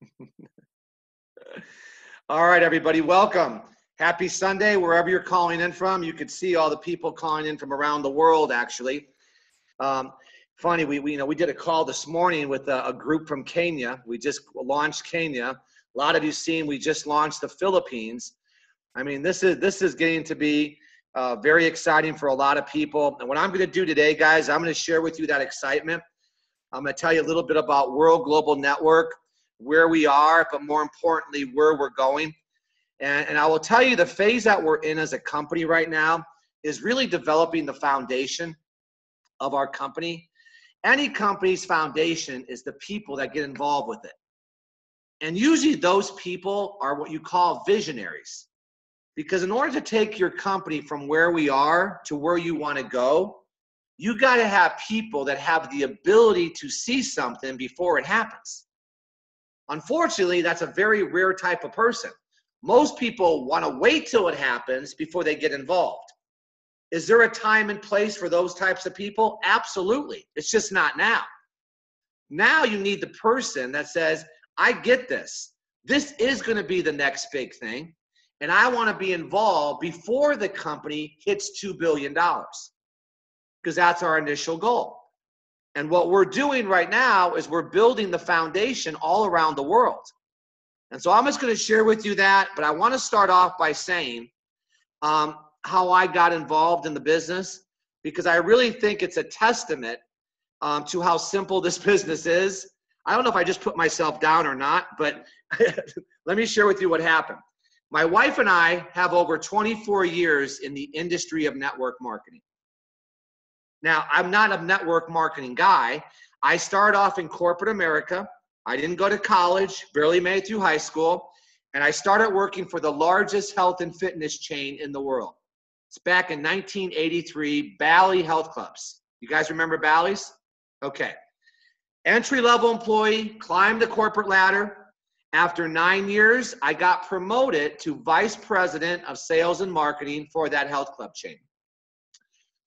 all right, everybody, welcome. Happy Sunday, wherever you're calling in from. You could see all the people calling in from around the world, actually. Um, funny, we, we, you know, we did a call this morning with a, a group from Kenya. We just launched Kenya. A lot of you seen we just launched the Philippines. I mean, this is this is getting to be uh, very exciting for a lot of people. And what I'm going to do today, guys, I'm going to share with you that excitement. I'm going to tell you a little bit about World Global Network, where we are, but more importantly, where we're going. And, and I will tell you the phase that we're in as a company right now is really developing the foundation of our company. Any company's foundation is the people that get involved with it. And usually those people are what you call visionaries. Because in order to take your company from where we are to where you want to go, you got to have people that have the ability to see something before it happens. Unfortunately, that's a very rare type of person. Most people want to wait till it happens before they get involved. Is there a time and place for those types of people? Absolutely. It's just not now. Now you need the person that says, I get this. This is going to be the next big thing and I want to be involved before the company hits $2 billion because that's our initial goal. And what we're doing right now is we're building the foundation all around the world. And so I'm just going to share with you that, but I want to start off by saying um, how I got involved in the business because I really think it's a testament um, to how simple this business is. I don't know if I just put myself down or not, but let me share with you what happened. My wife and I have over 24 years in the industry of network marketing. Now, I'm not a network marketing guy. I started off in corporate America. I didn't go to college, barely made it through high school, and I started working for the largest health and fitness chain in the world. It's back in 1983, Bally Health Clubs. You guys remember Bally's? Okay. Entry level employee, climbed the corporate ladder, after nine years, I got promoted to vice president of sales and marketing for that health club chain.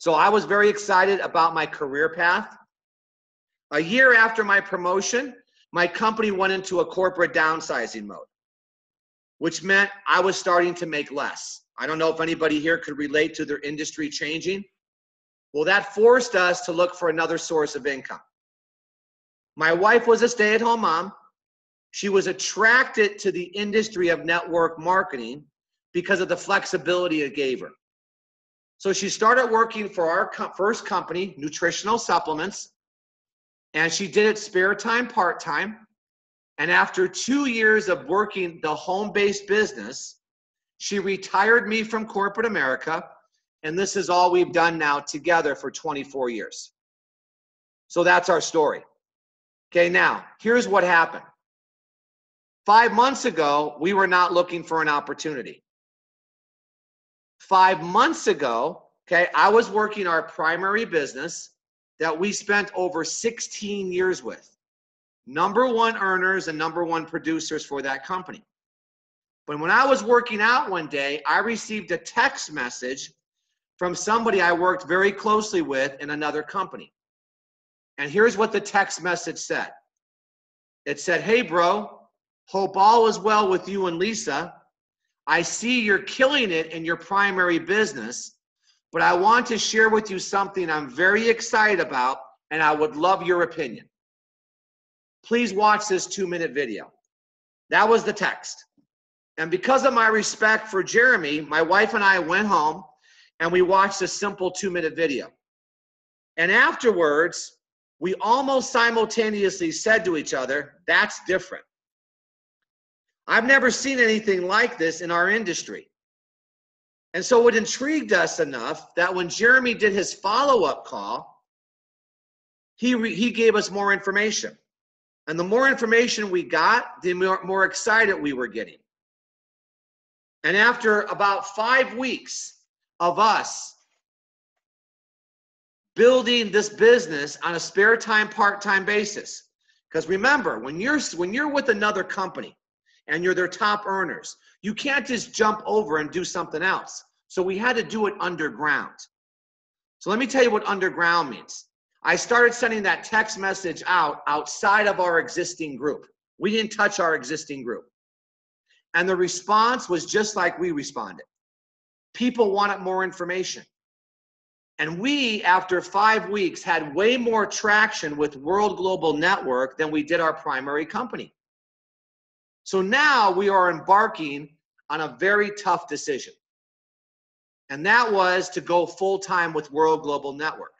So I was very excited about my career path. A year after my promotion, my company went into a corporate downsizing mode, which meant I was starting to make less. I don't know if anybody here could relate to their industry changing. Well, that forced us to look for another source of income. My wife was a stay at home mom. She was attracted to the industry of network marketing because of the flexibility it gave her. So she started working for our first company, Nutritional Supplements, and she did it spare time, part time. And after two years of working the home based business, she retired me from corporate America. And this is all we've done now together for 24 years. So that's our story. Okay, now here's what happened. Five months ago, we were not looking for an opportunity. Five months ago, okay, I was working our primary business that we spent over 16 years with. Number one earners and number one producers for that company. But when I was working out one day, I received a text message from somebody I worked very closely with in another company. And here's what the text message said it said, Hey, bro, Hope all is well with you and Lisa. I see you're killing it in your primary business, but I want to share with you something I'm very excited about, and I would love your opinion. Please watch this two minute video. That was the text. And because of my respect for Jeremy, my wife and I went home and we watched a simple two minute video. And afterwards, we almost simultaneously said to each other, That's different. I've never seen anything like this in our industry. And so it intrigued us enough that when Jeremy did his follow up call, he, re- he gave us more information. And the more information we got, the more, more excited we were getting. And after about five weeks of us building this business on a spare time, part time basis, because remember, when you're when you're with another company, and you're their top earners. You can't just jump over and do something else. So we had to do it underground. So let me tell you what underground means. I started sending that text message out outside of our existing group. We didn't touch our existing group. And the response was just like we responded. People wanted more information. And we, after five weeks, had way more traction with World Global Network than we did our primary company. So now we are embarking on a very tough decision. And that was to go full time with World Global Network.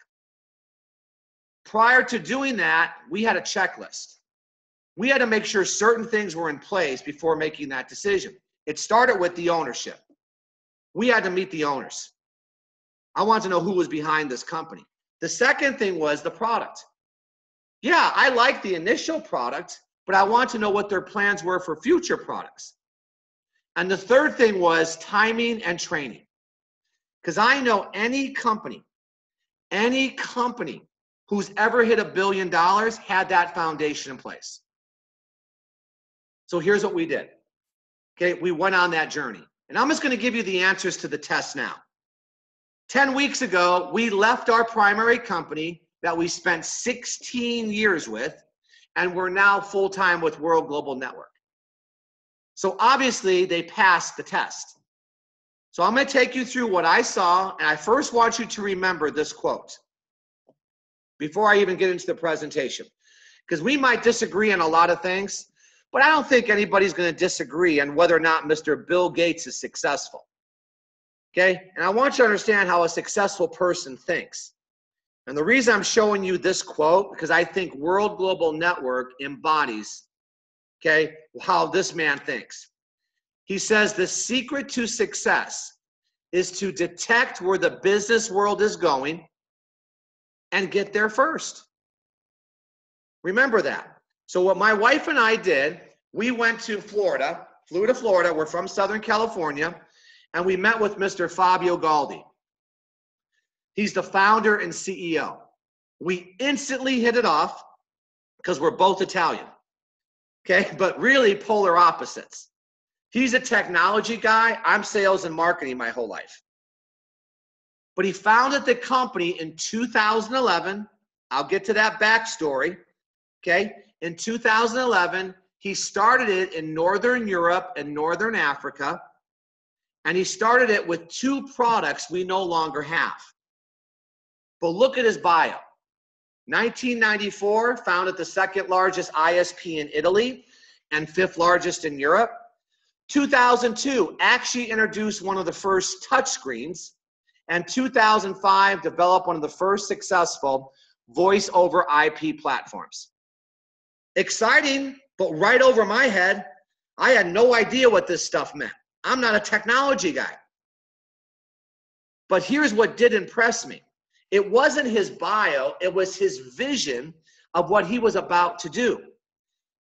Prior to doing that, we had a checklist. We had to make sure certain things were in place before making that decision. It started with the ownership. We had to meet the owners. I wanted to know who was behind this company. The second thing was the product. Yeah, I like the initial product, but I want to know what their plans were for future products. And the third thing was timing and training. Because I know any company, any company who's ever hit a billion dollars had that foundation in place. So here's what we did. Okay, we went on that journey. And I'm just going to give you the answers to the test now. 10 weeks ago, we left our primary company that we spent 16 years with, and we're now full time with World Global Network. So obviously, they passed the test. So I'm going to take you through what I saw, and I first want you to remember this quote before I even get into the presentation. Because we might disagree on a lot of things, but I don't think anybody's going to disagree on whether or not Mr. Bill Gates is successful. Okay? And I want you to understand how a successful person thinks. And the reason I'm showing you this quote, because I think World Global Network embodies, okay, how this man thinks. He says the secret to success is to detect where the business world is going and get there first. Remember that. So, what my wife and I did, we went to Florida, flew to Florida. We're from Southern California and we met with Mr. Fabio Galdi. He's the founder and CEO. We instantly hit it off because we're both Italian. Okay, but really polar opposites. He's a technology guy, I'm sales and marketing my whole life. But he founded the company in 2011. I'll get to that backstory. Okay, in 2011, he started it in Northern Europe and Northern Africa and he started it with two products we no longer have. But look at his bio. 1994, founded the second largest ISP in Italy and fifth largest in Europe. 2002, actually introduced one of the first touchscreens. And 2005, developed one of the first successful voice over IP platforms. Exciting, but right over my head, I had no idea what this stuff meant. I'm not a technology guy. But here's what did impress me it wasn't his bio, it was his vision of what he was about to do.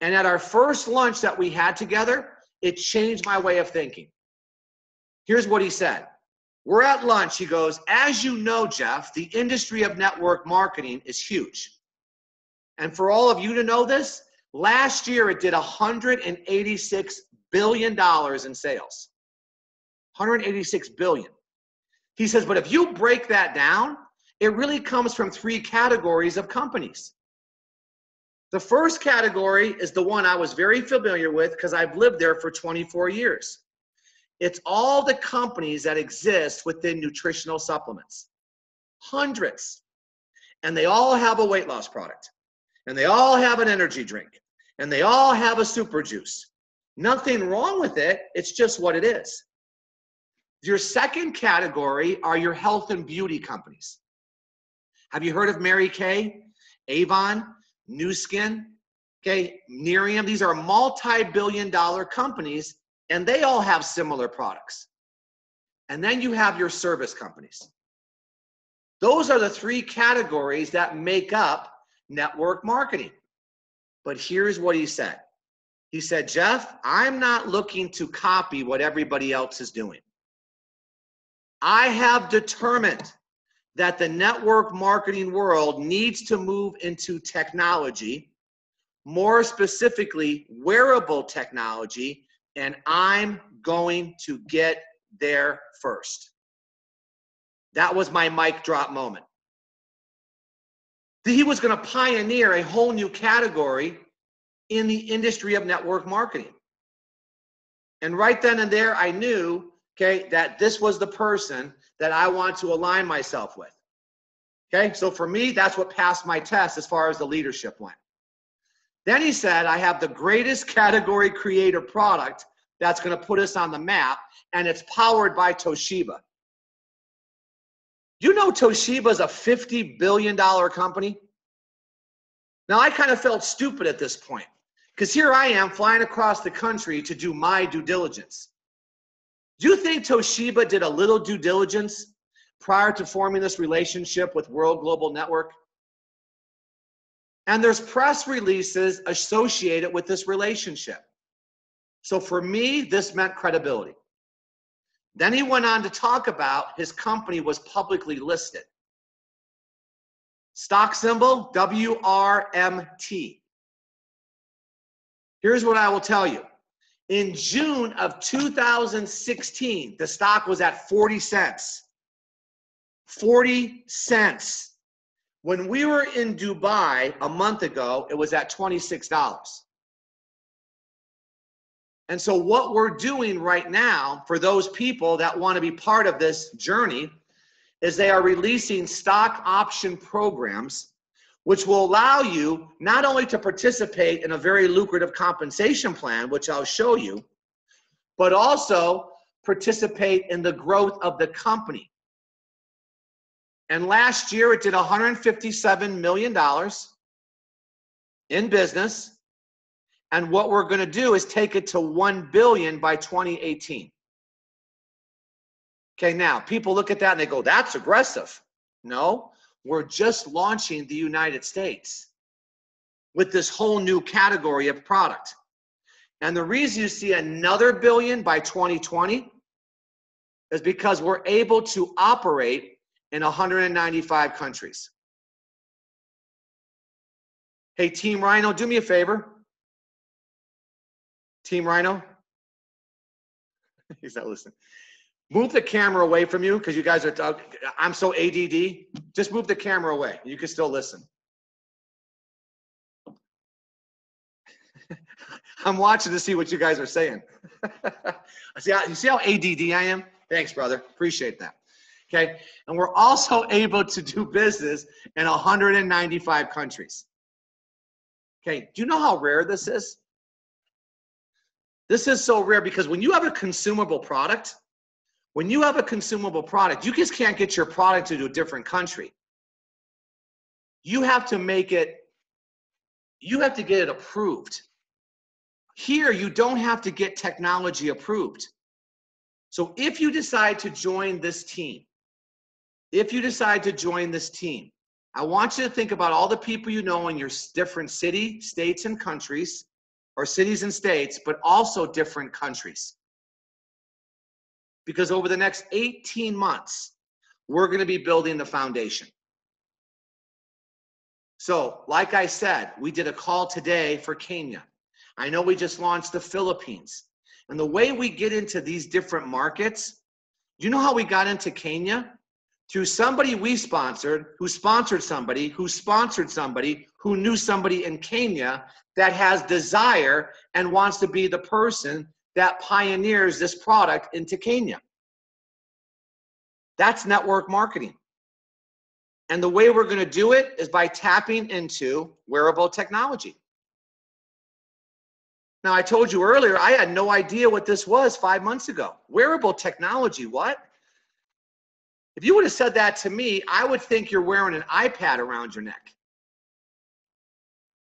And at our first lunch that we had together, it changed my way of thinking. Here's what he said We're at lunch. He goes, As you know, Jeff, the industry of network marketing is huge. And for all of you to know this, last year it did 186 billion dollars in sales. 186 billion. He says, but if you break that down, it really comes from three categories of companies. The first category is the one I was very familiar with because I've lived there for 24 years. It's all the companies that exist within nutritional supplements. Hundreds. And they all have a weight loss product. And they all have an energy drink. And they all have a super juice. Nothing wrong with it, it's just what it is. Your second category are your health and beauty companies. Have you heard of Mary Kay, Avon, Nu Skin, okay, Miriam? These are multi-billion dollar companies and they all have similar products. And then you have your service companies. Those are the three categories that make up network marketing. But here's what he said. He said, Jeff, I'm not looking to copy what everybody else is doing. I have determined that the network marketing world needs to move into technology, more specifically, wearable technology, and I'm going to get there first. That was my mic drop moment. He was going to pioneer a whole new category in the industry of network marketing. And right then and there, I knew, okay, that this was the person that I want to align myself with. Okay, so for me, that's what passed my test as far as the leadership went. Then he said, I have the greatest category creator product that's going to put us on the map, and it's powered by Toshiba. You know Toshiba is a $50 billion company? Now, I kind of felt stupid at this point because here I am flying across the country to do my due diligence. Do you think Toshiba did a little due diligence prior to forming this relationship with World Global Network? And there's press releases associated with this relationship. So for me, this meant credibility. Then he went on to talk about his company was publicly listed. Stock symbol WRMT. Here's what I will tell you. In June of 2016, the stock was at 40 cents. 40 cents. When we were in Dubai a month ago, it was at $26. And so, what we're doing right now for those people that want to be part of this journey is they are releasing stock option programs, which will allow you not only to participate in a very lucrative compensation plan, which I'll show you, but also participate in the growth of the company. And last year it did $157 million in business. And what we're going to do is take it to 1 billion by 2018. Okay, now people look at that and they go, that's aggressive. No, we're just launching the United States with this whole new category of product. And the reason you see another billion by 2020 is because we're able to operate in 195 countries. Hey, Team Rhino, do me a favor. Team Rhino? He's not listening. Move the camera away from you because you guys are, I'm so ADD. Just move the camera away. You can still listen. I'm watching to see what you guys are saying. see how, you see how ADD I am? Thanks, brother. Appreciate that. Okay. And we're also able to do business in 195 countries. Okay. Do you know how rare this is? This is so rare because when you have a consumable product, when you have a consumable product, you just can't get your product to a different country. You have to make it, you have to get it approved. Here, you don't have to get technology approved. So if you decide to join this team, if you decide to join this team, I want you to think about all the people you know in your different city, states, and countries, or cities and states, but also different countries because over the next 18 months, we're going to be building the foundation. So, like I said, we did a call today for Kenya. I know we just launched the Philippines. And the way we get into these different markets, you know how we got into Kenya? Through somebody we sponsored, who sponsored somebody, who sponsored somebody, who knew somebody in Kenya that has desire and wants to be the person that pioneers this product into Kenya. That's network marketing. And the way we're going to do it is by tapping into wearable technology. Now, I told you earlier, I had no idea what this was five months ago. Wearable technology, what? If you would have said that to me, I would think you're wearing an iPad around your neck.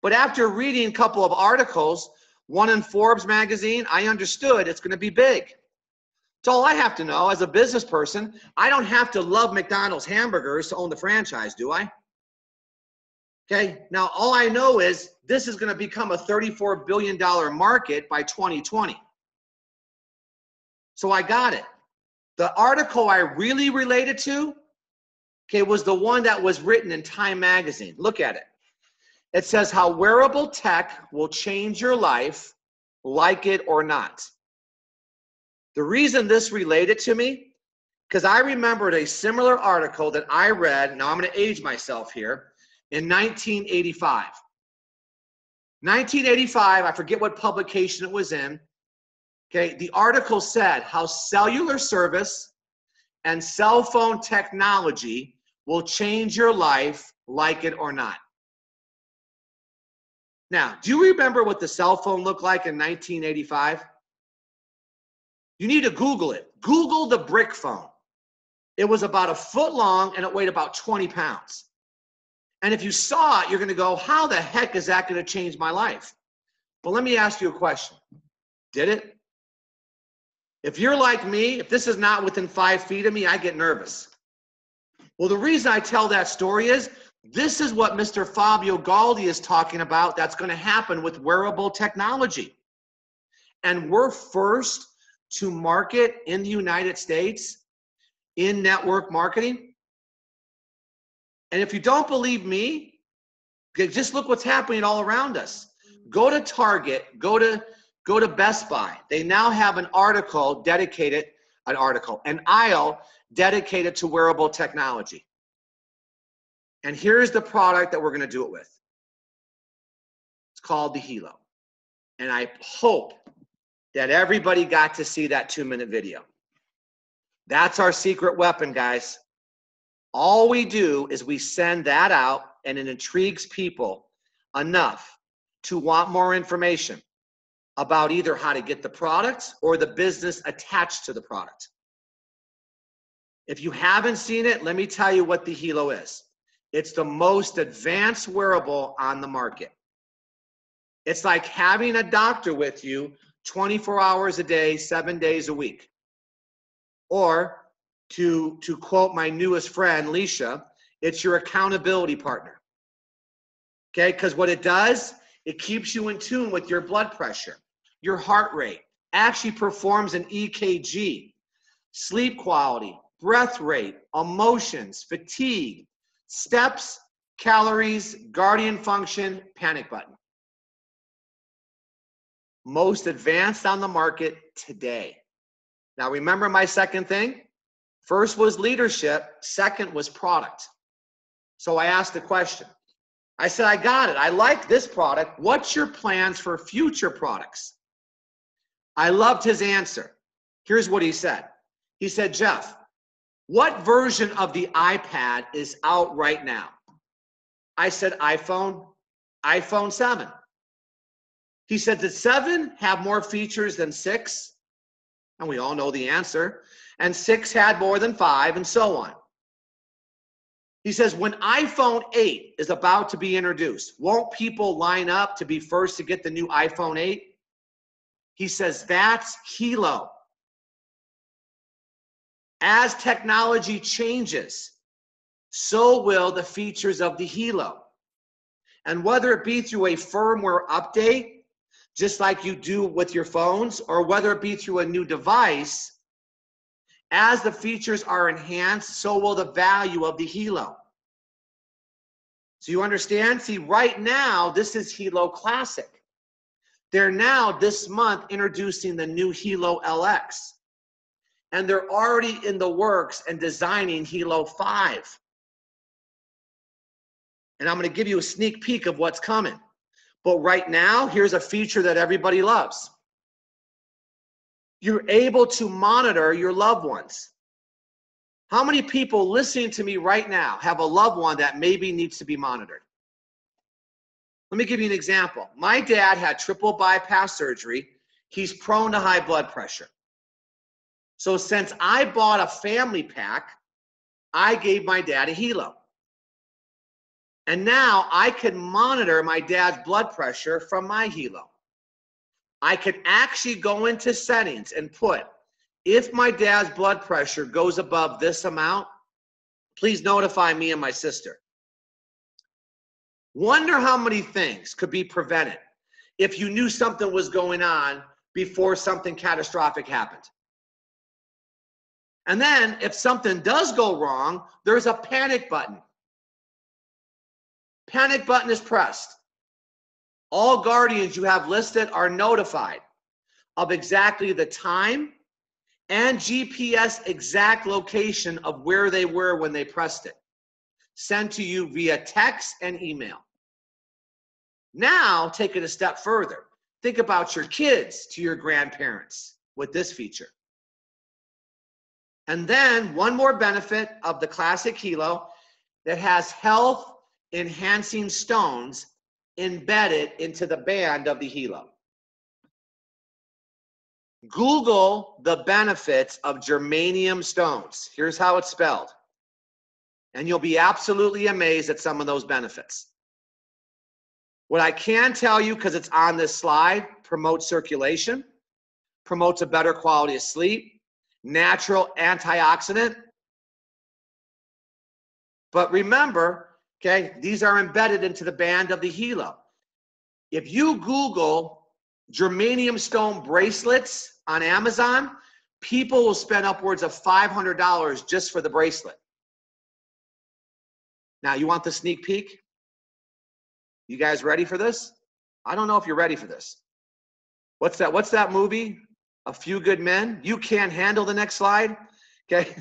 But after reading a couple of articles, one in Forbes magazine, I understood it's going to be big. That's all I have to know as a business person. I don't have to love McDonald's hamburgers to own the franchise, do I? Okay, now all I know is this is going to become a $34 billion market by 2020. So I got it. The article I really related to, okay, was the one that was written in Time Magazine. Look at it. It says how wearable tech will change your life, like it or not. The reason this related to me, because I remembered a similar article that I read, now I'm going to age myself here, in 1985. 1985, I forget what publication it was in. Okay, the article said how cellular service and cell phone technology will change your life, like it or not. Now, do you remember what the cell phone looked like in 1985? You need to Google it. Google the brick phone. It was about a foot long and it weighed about 20 pounds. And if you saw it, you're going to go, How the heck is that going to change my life? But let me ask you a question Did it? If you're like me, if this is not within five feet of me, I get nervous. Well, the reason I tell that story is this is what Mr. Fabio Galdi is talking about that's going to happen with wearable technology. And we're first to market in the United States in network marketing. And if you don't believe me, just look what's happening all around us. Go to Target, go to go to Best Buy. They now have an article dedicated, an article, an aisle dedicated to wearable technology. And here's the product that we're going to do it with. It's called the Helo. And I hope that everybody got to see that two minute video. That's our secret weapon, guys. All we do is we send that out and it intrigues people enough to want more information about either how to get the product or the business attached to the product. If you haven't seen it, let me tell you what the Helo is. It's the most advanced wearable on the market. It's like having a doctor with you 24 hours a day, seven days a week. Or to, to quote my newest friend, Leisha, it's your accountability partner. Okay, because what it does, it keeps you in tune with your blood pressure, your heart rate, actually performs an EKG, sleep quality, breath rate, emotions, fatigue, steps, calories, guardian function, panic button. Most advanced on the market today. Now, remember my second thing? First was leadership, second was product. So I asked the question. I said, I got it. I like this product. What's your plans for future products? I loved his answer. Here's what he said He said, Jeff, what version of the iPad is out right now? I said, iPhone, iPhone 7. He said, Did 7 have more features than 6? And we all know the answer. And six had more than five, and so on. He says, when iPhone 8 is about to be introduced, won't people line up to be first to get the new iPhone 8? He says, that's Helo. As technology changes, so will the features of the Helo. And whether it be through a firmware update just like you do with your phones, or whether it be through a new device, as the features are enhanced, so will the value of the Helo. So you understand? See, right now, this is Helo Classic. They're now this month introducing the new Helo LX. And they're already in the works and designing Helo 5. And I'm going to give you a sneak peek of what's coming. But right now, here's a feature that everybody loves. You're able to monitor your loved ones. How many people listening to me right now have a loved one that maybe needs to be monitored? Let me give you an example. My dad had triple bypass surgery. He's prone to high blood pressure. So, since I bought a family pack, I gave my dad a Helo. And now I can monitor my dad's blood pressure from my Helo. I can actually go into settings and put, if my dad's blood pressure goes above this amount, please notify me and my sister. Wonder how many things could be prevented if you knew something was going on before something catastrophic happened. And then if something does go wrong, there's a panic button. Panic button is pressed. All guardians you have listed are notified of exactly the time and GPS exact location of where they were when they pressed it. Sent to you via text and email. Now, take it a step further. Think about your kids to your grandparents with this feature. And then one more benefit of the classic Helo that has health enhancing stones embedded into the band of the Helo. Google the benefits of germanium stones. Here's how it's spelled. And you'll be absolutely amazed at some of those benefits. What I can tell you, because it's on this slide, promotes circulation, promotes a better quality of sleep, natural antioxidant. But remember, okay, these are embedded into the band of the Helo. If you Google germanium stone bracelets on Amazon, people will spend upwards of $500 just for the bracelet. Now, you want the sneak peek? You guys ready for this? I don't know if you're ready for this. What's that? What's that movie? A Few Good Men. You can't handle the next slide. Okay.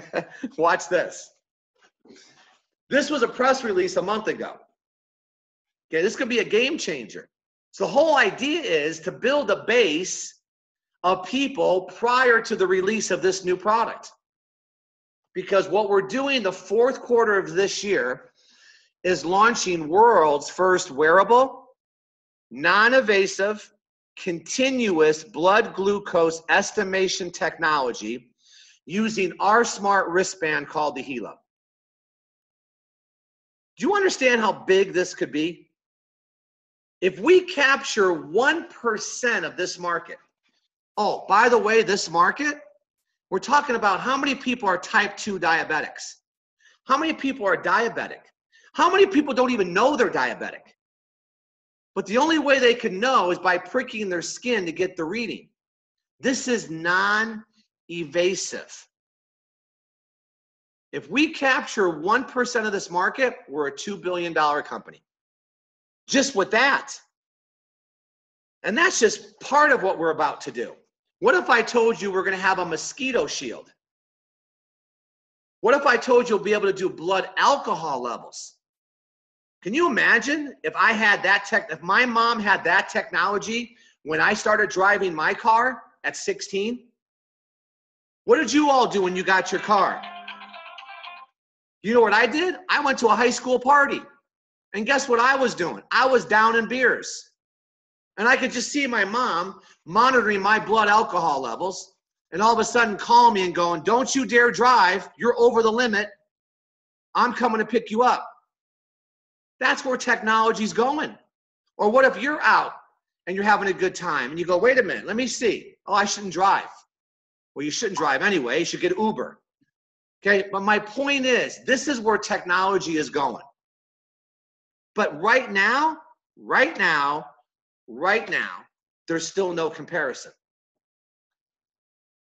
Watch this. This was a press release a month ago. Okay, this could be a game changer. So the whole idea is to build a base of people prior to the release of this new product. Because what we're doing the fourth quarter of this year is launching world's first wearable, non-invasive, continuous blood glucose estimation technology using our smart wristband called the Helo. Do you understand how big this could be? If we capture 1% of this market, oh, by the way, this market, we're talking about how many people are type 2 diabetics? How many people are diabetic? How many people don't even know they're diabetic? But the only way they can know is by pricking their skin to get the reading. This is non evasive. If we capture 1% of this market, we're a $2 billion company. Just with that. And that's just part of what we're about to do. What if I told you we're going to have a mosquito shield? What if I told you you'll be able to do blood alcohol levels? Can you imagine if I had that tech, if my mom had that technology when I started driving my car at 16? What did you all do when you got your car? You know what I did? I went to a high school party. And guess what I was doing? I was down in beers. And I could just see my mom monitoring my blood alcohol levels and all of a sudden call me and going, Don't you dare drive. You're over the limit. I'm coming to pick you up. That's where technology's going. Or what if you're out and you're having a good time and you go, wait a minute, let me see. Oh, I shouldn't drive. Well, you shouldn't drive anyway. You should get Uber. Okay, but my point is, this is where technology is going. But right now, right now, right now, there's still no comparison.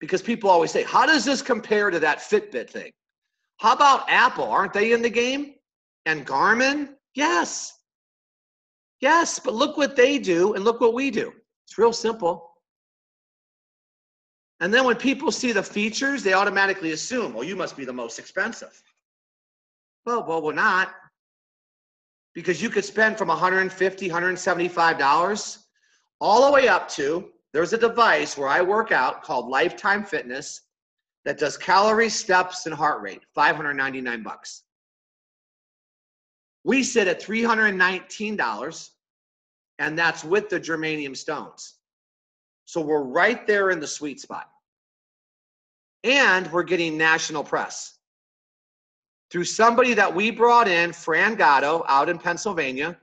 Because people always say, how does this compare to that Fitbit thing? How about Apple? Aren't they in the game? And Garmin? Yes. Yes, but look what they do and look what we do. It's real simple. And then when people see the features, they automatically assume, well, you must be the most expensive. Well, well, we're not. Because you could spend from $150, $175 all the way up to there's a device where I work out called Lifetime Fitness that does calories, steps, and heart rate, 599 bucks. We sit at $319, and that's with the germanium stones. So we're right there in the sweet spot. And we're getting national press. Through somebody that we brought in, Fran Gatto, out in Pennsylvania.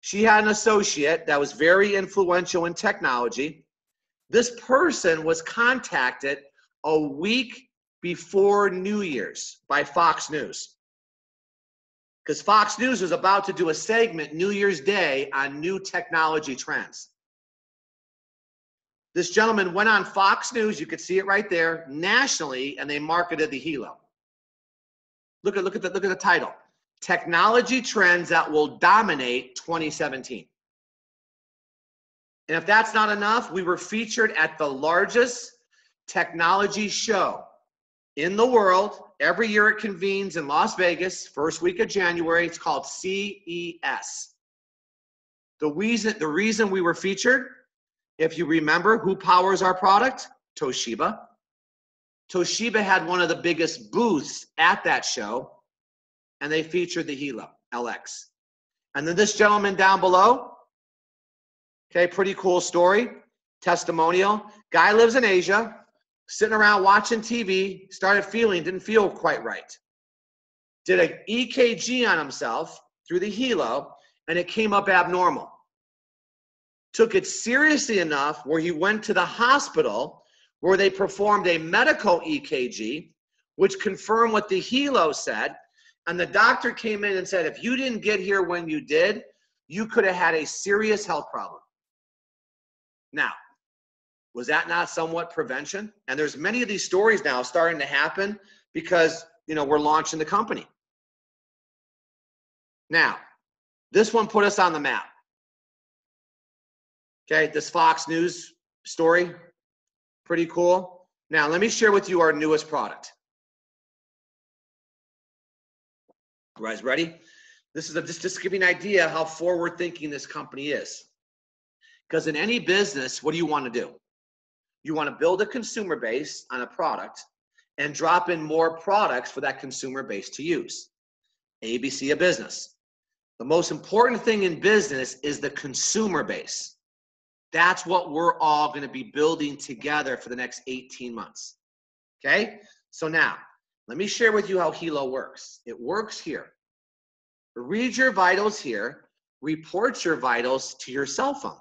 She had an associate that was very influential in technology. This person was contacted a week before New Year's by Fox News because Fox News was about to do a segment New Year's Day on new technology trends. This gentleman went on Fox News, you could see it right there, nationally, and they marketed the Helo. Look at look at the look at the title. Technology trends that will dominate 2017. And if that's not enough, we were featured at the largest technology show in the world. Every year it convenes in Las Vegas, first week of January. It's called CES. The reason, the reason we were featured, if you remember, who powers our product? Toshiba. Toshiba had one of the biggest booths at that show, and they featured the Helo LX. And then this gentleman down below, okay, pretty cool story, testimonial. Guy lives in Asia, sitting around watching TV, started feeling, didn't feel quite right. Did an EKG on himself through the Helo, and it came up abnormal. Took it seriously enough where he went to the hospital where they performed a medical EKG, which confirmed what the Helo said. And the doctor came in and said, if you didn't get here when you did, you could have had a serious health problem. Now, was that not somewhat prevention? And there's many of these stories now starting to happen because, you know, we're launching the company. Now, this one put us on the map. Okay, this Fox News story, Pretty cool. Now, let me share with you our newest product. Guys ready? This is a, just, just give you an idea how forward thinking this company is. Because in any business, what do you want to do? You want to build a consumer base on a product and drop in more products for that consumer base to use. ABC of business. The most important thing in business is the consumer base. That's what we're all going to be building together for the next 18 months. Okay? So now, let me share with you how Helo works. It works here. Read your vitals here, report your vitals to your cell phone.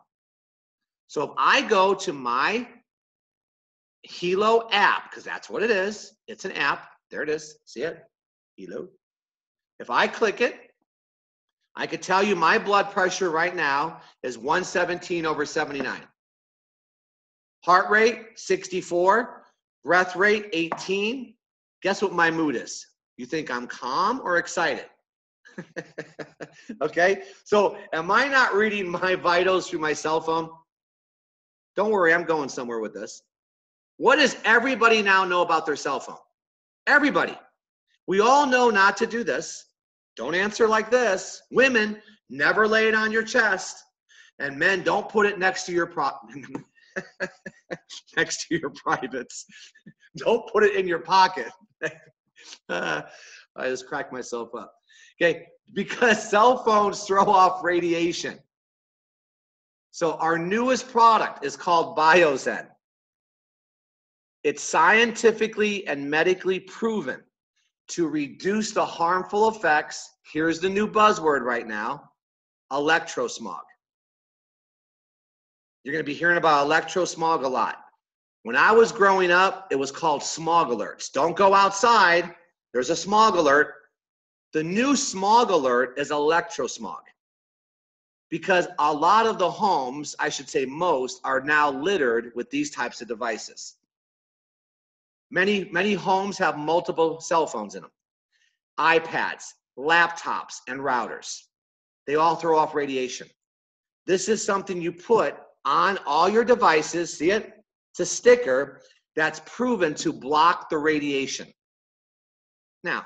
So if I go to my Helo app, because that's what it is, it's an app. There it is. See it? Helo. If I click it, I could tell you my blood pressure right now is 117 over 79. Heart rate, 64. Breath rate, 18. Guess what my mood is? You think I'm calm or excited? okay, so am I not reading my vitals through my cell phone? Don't worry, I'm going somewhere with this. What does everybody now know about their cell phone? Everybody. We all know not to do this. Don't answer like this. Women, never lay it on your chest. And men, don't put it next to your pro next to your privates. Don't put it in your pocket. uh, I just cracked myself up. Okay, because cell phones throw off radiation. So our newest product is called BioZen. It's scientifically and medically proven to reduce the harmful effects. Here's the new buzzword right now electrosmog. You're going to be hearing about electrosmog a lot. When I was growing up, it was called smog alerts. Don't go outside, there's a smog alert. The new smog alert is electrosmog because a lot of the homes, I should say most, are now littered with these types of devices. Many, many homes have multiple cell phones in them, iPads, laptops, and routers. They all throw off radiation. This is something you put on all your devices. See it? It's a sticker that's proven to block the radiation. Now,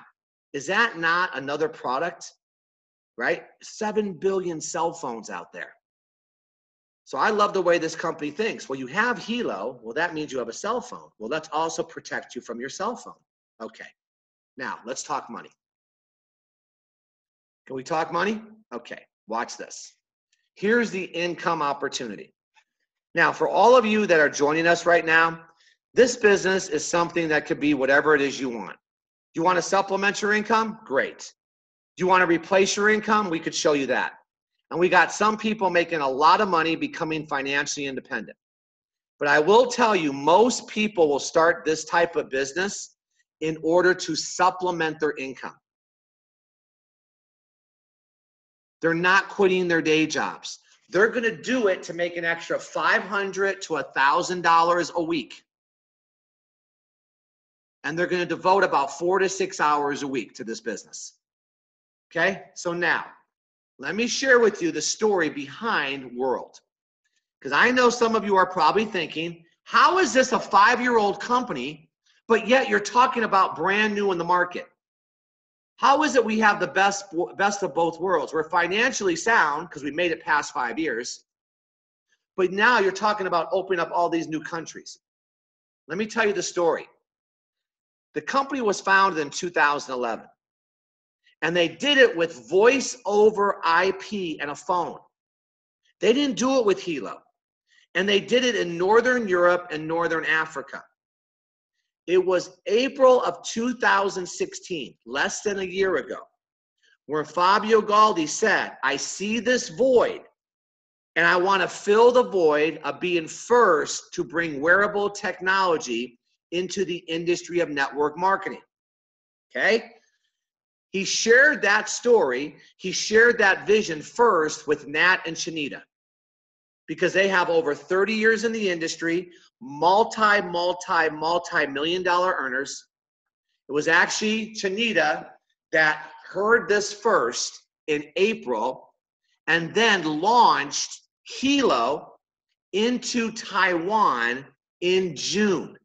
is that not another product? Right? 7 billion cell phones out there. So I love the way this company thinks. Well, you have Helo. Well, that means you have a cell phone. Well, let's also protect you from your cell phone. Okay. Now, let's talk money. Can we talk money? Okay, watch this. Here's the income opportunity. Now, for all of you that are joining us right now, this business is something that could be whatever it is you want. You want to supplement your income? Great. Do you want to replace your income? We could show you that. And we got some people making a lot of money becoming financially independent. But I will tell you, most people will start this type of business in order to supplement their income. They're not quitting their day jobs. They're going to do it to make an extra 500 to $1,000 a week. And they're going to devote about four to six hours a week to this business. Okay, so now let me share with you the story behind World. Because I know some of you are probably thinking, how is this a five year old company, but yet you're talking about brand new in the market? How is it we have the best best of both worlds? We're financially sound because we made it past five years, but now you're talking about opening up all these new countries. Let me tell you the story. The company was founded in 2011, and they did it with voice over IP and a phone. They didn't do it with Helo. and they did it in Northern Europe and Northern Africa. It was April of 2016, less than a year ago, where Fabio Galdi said, I see this void and I want to fill the void of being first to bring wearable technology into the industry of network marketing. Okay? He shared that story, he shared that vision first with Nat and Shanita because they have over 30 years in the industry, multi, multi, multi million dollar earners. It was actually Chanita that heard this first in April and then launched Helo into Taiwan in June.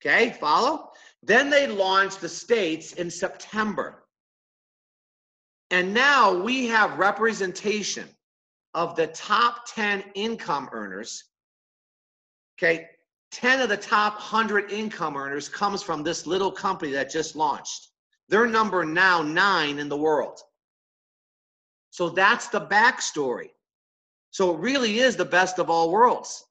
Okay, follow? Then they launched the States in September. And now we have representation of the top 10 income earners Okay, 10 of the top 100 income earners comes from this little company that just launched. They're number now nine in the world. So that's the backstory. So it really is the best of all worlds.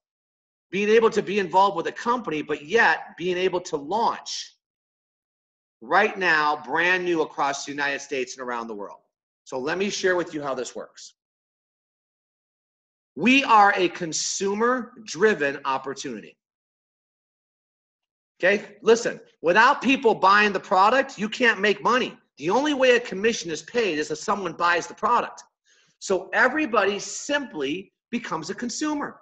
Being able to be involved with a company, but yet being able to launch right now, brand new across the United States and around the world. So let me share with you how this works. We are a consumer driven opportunity. Okay, listen, without people buying the product, you can't make money. The only way a commission is paid is if someone buys the product. So everybody simply becomes a consumer.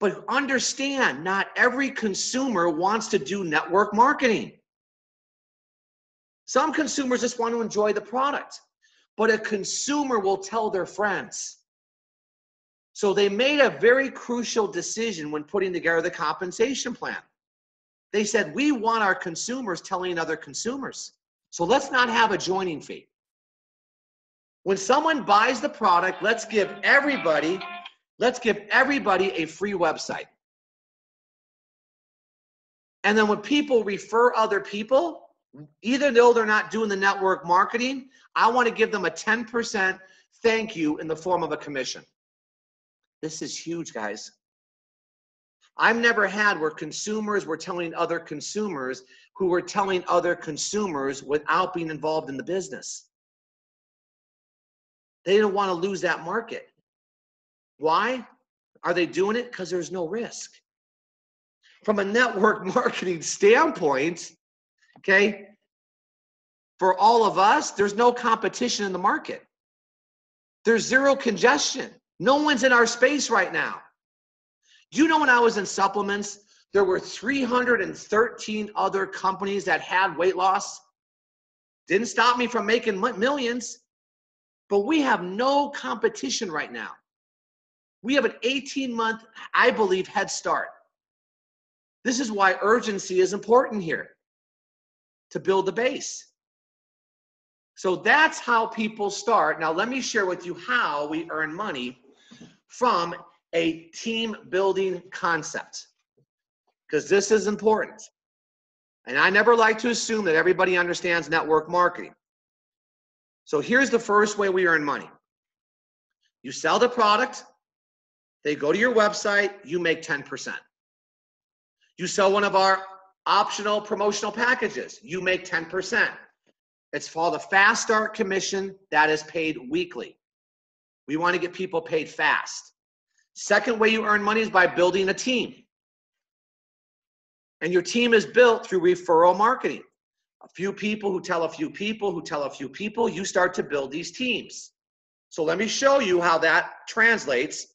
But understand, not every consumer wants to do network marketing. Some consumers just want to enjoy the product, but a consumer will tell their friends. So they made a very crucial decision when putting together the compensation plan. They said, we want our consumers telling other consumers. So let's not have a joining fee. When someone buys the product, let's give everybody, let's give everybody a free website. And then when people refer other people, either though they're not doing the network marketing, I want to give them a 10% thank you in the form of a commission. This is huge, guys. I've never had where consumers were telling other consumers who were telling other consumers without being involved in the business. They didn't want to lose that market. Why are they doing it? Because there's no risk. From a network marketing standpoint, okay, for all of us, there's no competition in the market. There's zero congestion. No one's in our space right now. Do you know when I was in supplements, there were 313 other companies that had weight loss? Didn't stop me from making millions, but we have no competition right now. We have an 18 month, I believe, head start. This is why urgency is important here to build the base. So that's how people start. Now, let me share with you how we earn money from a team building concept because this is important. And I never like to assume that everybody understands network marketing. So here's the first way we earn money you sell the product, they go to your website, you make 10%. You sell one of our optional promotional packages, you make 10%. It's called a fast start commission that is paid weekly. We want to get people paid fast. Second way you earn money is by building a team. And your team is built through referral marketing. A few people who tell a few people who tell a few people, you start to build these teams. So let me show you how that translates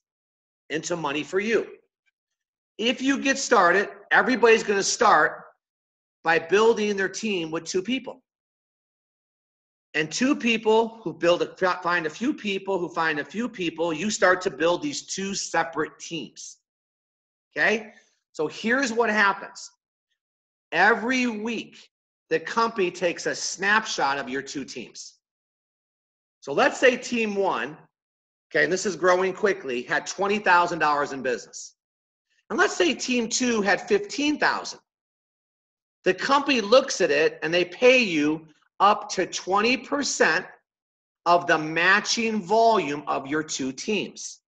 into money for you. If you get started, everybody's going to start by building their team with two people and two people who build a, find a few people who find a few people, you start to build these two separate teams. Okay? So here's what happens. Every week, the company takes a snapshot of your two teams. So let's say team one, okay, and this is growing quickly, had $20,000 in business. And let's say team two had 15,000. The company looks at it and they pay you up to 20% of the matching volume of your two teams.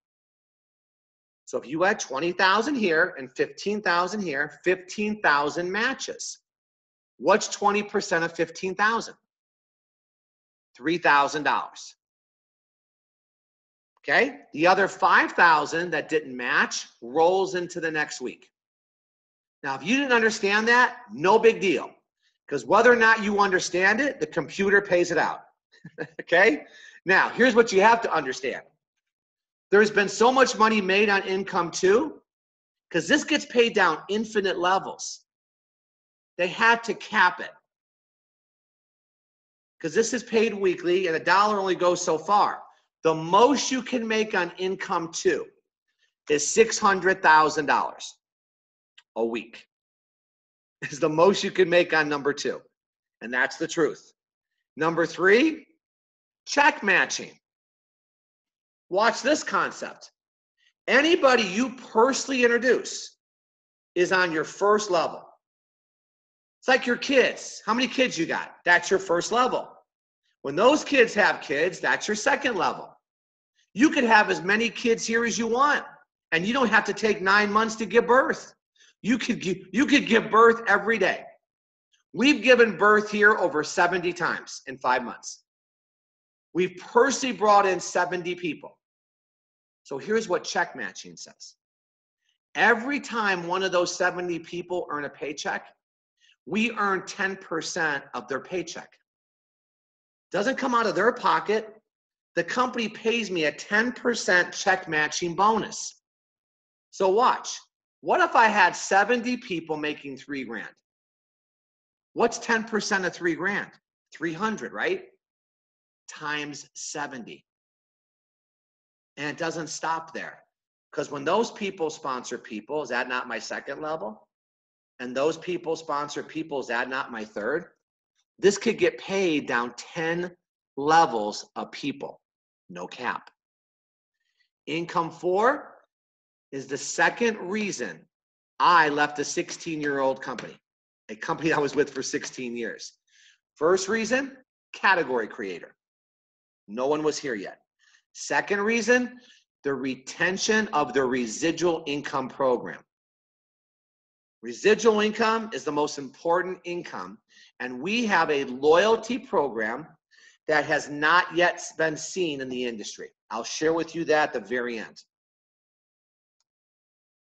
So if you had 20,000 here and 15,000 here, 15,000 matches. What's 20% of 15,000? $3,000. Okay? The other 5,000 that didn't match rolls into the next week. Now, if you didn't understand that, no big deal. Because whether or not you understand it, the computer pays it out. okay? Now, here's what you have to understand there's been so much money made on income too, because this gets paid down infinite levels. They had to cap it. Because this is paid weekly and a dollar only goes so far. The most you can make on income two is $600,000 a week. Is the most you can make on number two. And that's the truth. Number three, check matching. Watch this concept. Anybody you personally introduce is on your first level. It's like your kids. How many kids you got? That's your first level. When those kids have kids, that's your second level. You could have as many kids here as you want, and you don't have to take nine months to give birth. You could give, you could give birth every day. We've given birth here over 70 times in five months. We've personally brought in 70 people. So here's what check matching says. Every time one of those 70 people earn a paycheck, we earn 10% of their paycheck. Doesn't come out of their pocket. The company pays me a 10% check matching bonus. So watch. What if I had 70 people making three grand? What's 10% of three grand? 300, right? times 70. And it doesn't stop there. Because when those people sponsor people, is that not my second level? And those people sponsor people, is that not my third? This could get paid down 10 levels of people, no cap. Income four is the second reason I left a 16 year old company, a company I was with for 16 years. First reason, category creator. No one was here yet. Second reason, the retention of the residual income program. Residual income is the most important income, and we have a loyalty program that has not yet been seen in the industry. I'll share with you that at the very end.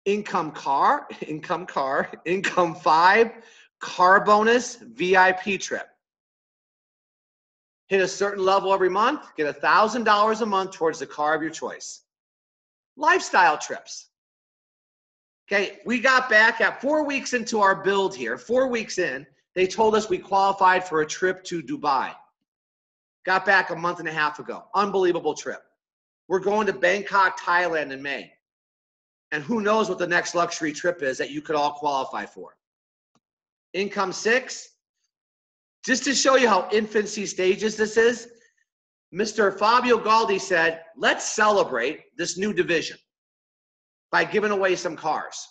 Income car, income car, income five, car bonus, VIP trip hit a certain level every month, get a $1,000 a month towards the car of your choice. Lifestyle trips. Okay, we got back at four weeks into our build here, four weeks in, they told us we qualified for a trip to Dubai. Got back a month and a half ago. Unbelievable trip. We're going to Bangkok, Thailand in May. And who knows what the next luxury trip is that you could all qualify for. Income six, just to show you how infancy stages this is, Mr. Fabio Galdi said, let's celebrate this new division by giving away some cars.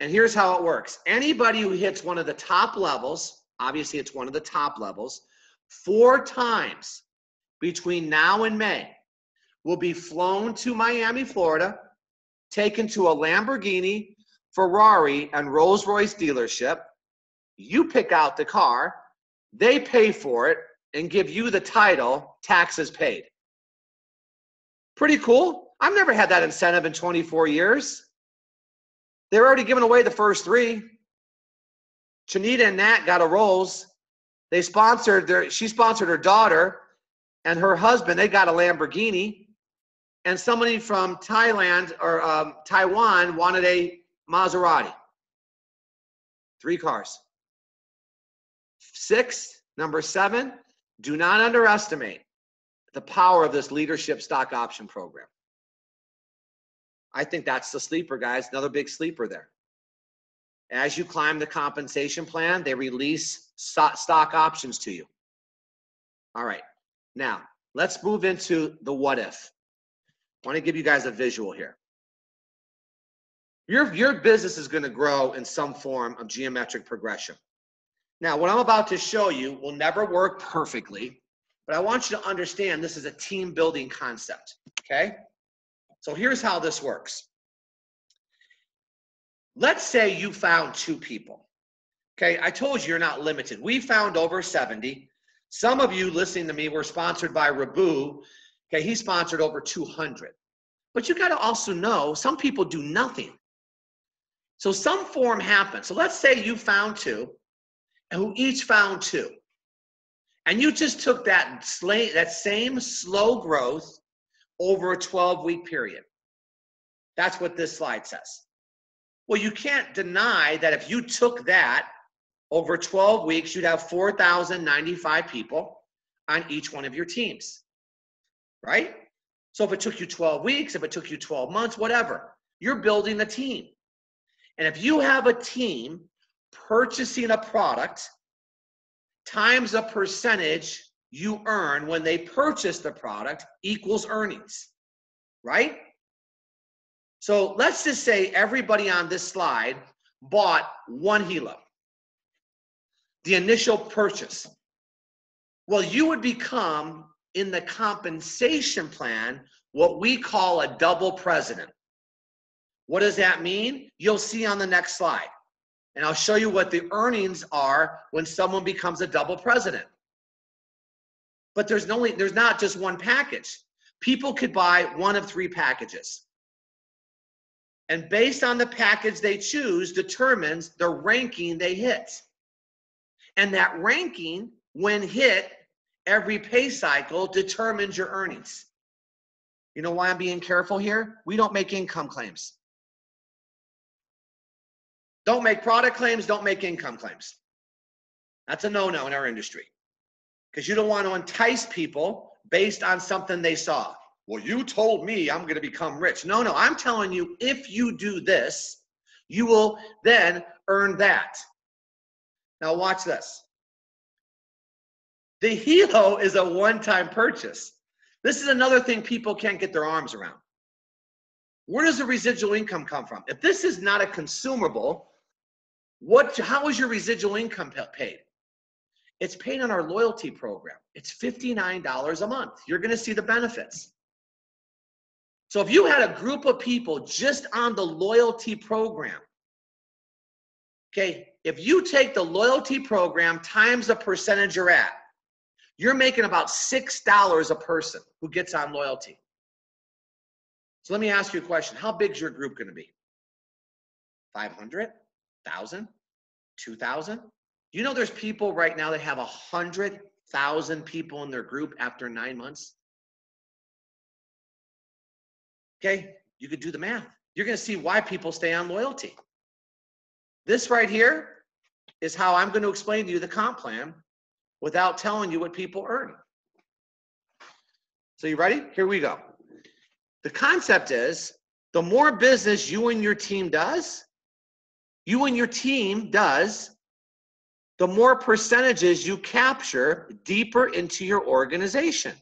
And here's how it works. Anybody who hits one of the top levels, obviously it's one of the top levels, four times between now and May will be flown to Miami, Florida, taken to a Lamborghini, Ferrari, and Rolls Royce dealership, you pick out the car, they pay for it, and give you the title, taxes paid. Pretty cool. I've never had that incentive in 24 years. They're already giving away the first three. Chanita and Nat got a Rolls. They sponsored their, she sponsored her daughter and her husband. They got a Lamborghini. And somebody from Thailand or um, Taiwan wanted a Maserati. Three cars. Six, number seven, do not underestimate the power of this leadership stock option program. I think that's the sleeper, guys. Another big sleeper there. As you climb the compensation plan, they release stock options to you. All right. Now, let's move into the what if. I want to give you guys a visual here. Your, your business is going to grow in some form of geometric progression. Now, what I'm about to show you will never work perfectly, but I want you to understand this is a team building concept, okay? So here's how this works. Let's say you found two people. Okay, I told you you're not limited. We found over 70. Some of you listening to me were sponsored by Rabu. Okay, he sponsored over 200. But you got to also know some people do nothing. So some form happens. So let's say you found two, and who each found two. And you just took that, that same slow growth over a 12 week period. That's what this slide says. Well, you can't deny that if you took that over 12 weeks, you'd have 4,095 people on each one of your teams, right? So if it took you 12 weeks, if it took you 12 months, whatever, you're building a team. And if you have a team purchasing a product times a percentage you earn when they purchase the product equals earnings, right? So let's just say everybody on this slide bought one Helo, the initial purchase. Well, you would become in the compensation plan what we call a double president. What does that mean? You'll see on the next slide. And I'll show you what the earnings are when someone becomes a double president. But there's no there's not just one package. People could buy one of three packages. And based on the package they choose determines the ranking they hit. And that ranking, when hit, every pay cycle determines your earnings. You know why I'm being careful here? We don't make income claims. Don't make product claims, don't make income claims. That's a no no in our industry because you don't want to entice people based on something they saw. Well, you told me I'm going to become rich. No, no, I'm telling you, if you do this, you will then earn that. Now, watch this. The Helo is a one time purchase. This is another thing people can't get their arms around. Where does the residual income come from? If this is not a consumable, what, how is your residual income paid? It's paid on our loyalty program. It's $59 a month. You're going to see the benefits. So if you had a group of people just on the loyalty program, okay, if you take the loyalty program times the percentage you're at, you're making about $6 a person who gets on loyalty. So let me ask you a question. How big is your group going to be? 500? thousand, two thousand. You know, there's people right now that have a hundred thousand people in their group after nine months. Okay, you could do the math. You're going to see why people stay on loyalty. This right here is how I'm going to explain to you the comp plan without telling you what people earn. So you ready? Here we go. The concept is the more business you and your team does, you and your team does, the more percentages you capture deeper into your organization.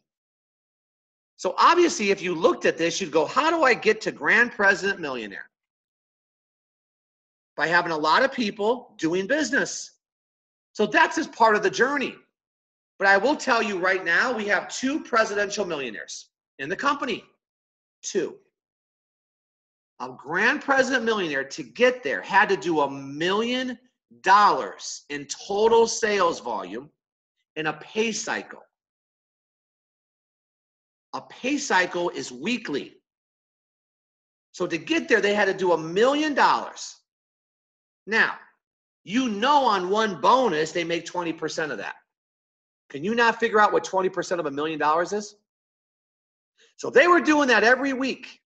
So obviously, if you looked at this, you'd go, how do I get to grand president millionaire? By having a lot of people doing business. So that's just part of the journey. But I will tell you right now, we have two presidential millionaires in the company. Two a grand president millionaire to get there had to do a million dollars in total sales volume in a pay cycle. A pay cycle is weekly. So to get there, they had to do a million dollars. Now, you know on one bonus, they make 20% of that. Can you not figure out what 20% of a million dollars is? So they were doing that every week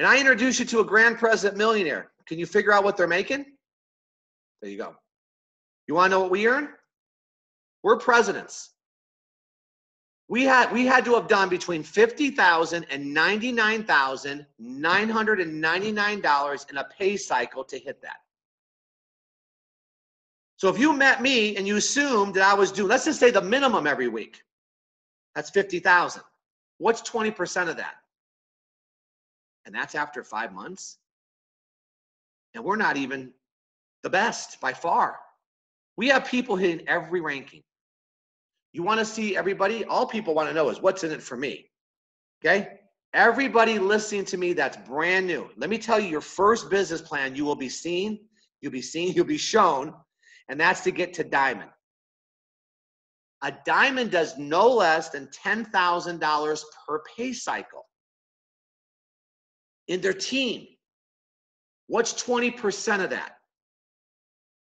and I introduce you to a grand president millionaire, can you figure out what they're making? There you go. You want to know what we earn? We're presidents. We had we had to have done between fifty thousand and ninety nine thousand nine hundred and ninety nine dollars in a pay cycle to hit that. So if you met me and you assumed that I was doing, let's just say the minimum every week, that's 50,000. What's 20% of that? And that's after five months. And we're not even the best by far. We have people hitting every ranking. You want to see everybody? All people want to know is what's in it for me. Okay? Everybody listening to me that's brand new. Let me tell you your first business plan you will be seen, you'll be seen, you'll be shown and that's to get to diamond. A diamond does no less than $10,000 per pay cycle in their team. What's 20% of that?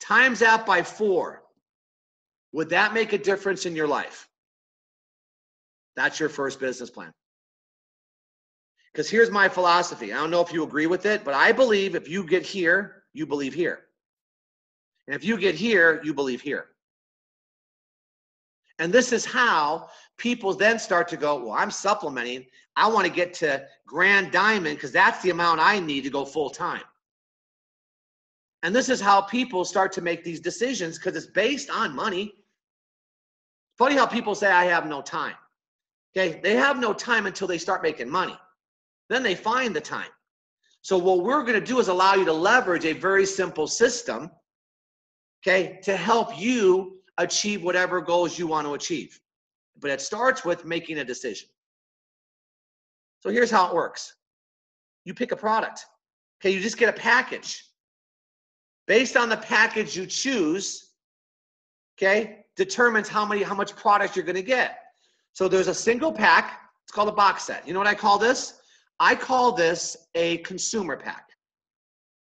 Times that by four. Would that make a difference in your life? That's your first business plan. Because here's my philosophy. I don't know if you agree with it, but I believe if you get here, you believe here. And if you get here, you believe here. And this is how people then start to go, well, I'm supplementing. I want to get to grand diamond because that's the amount I need to go full time. And this is how people start to make these decisions because it's based on money. Funny how people say, I have no time. Okay, they have no time until they start making money. Then they find the time. So, what we're going to do is allow you to leverage a very simple system okay, to help you achieve whatever goals you want to achieve. But it starts with making a decision. So here's how it works you pick a product, okay, you just get a package. Based on the package you choose, okay, determines how many how much product you're going to get. So there's a single pack, it's called a box set. You know what I call this? I call this a consumer pack.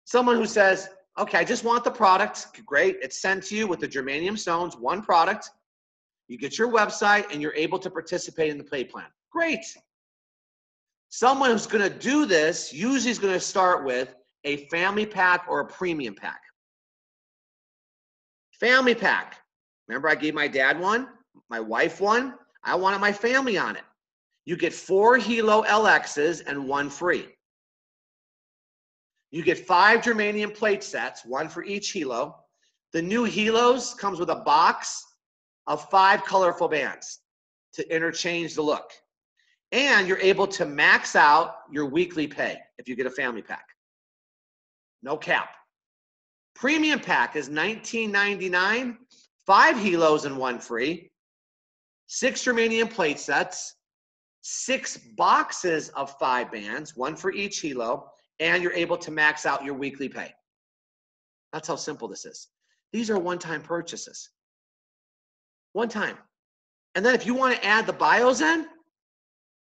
Someone who says, Okay, I just want the product. Great. It's sent to you with the germanium stones, one product. You get your website and you're able to participate in the pay plan. Great. Someone who's going to do this usually is going to start with a family pack or a premium pack. Family pack. Remember, I gave my dad one, my wife one. I wanted my family on it. You get four Helo LXs and one free. You get five germanium plate sets, one for each Helo. The new helos comes with a box of five colorful bands to interchange the look. And you're able to max out your weekly pay if you get a family pack. No cap. Premium pack is $19.99, five helos and one free, six germanium plate sets, six boxes of five bands, one for each helo, and you're able to max out your weekly pay. That's how simple this is. These are one time purchases. One time. And then if you want to add the Biozen,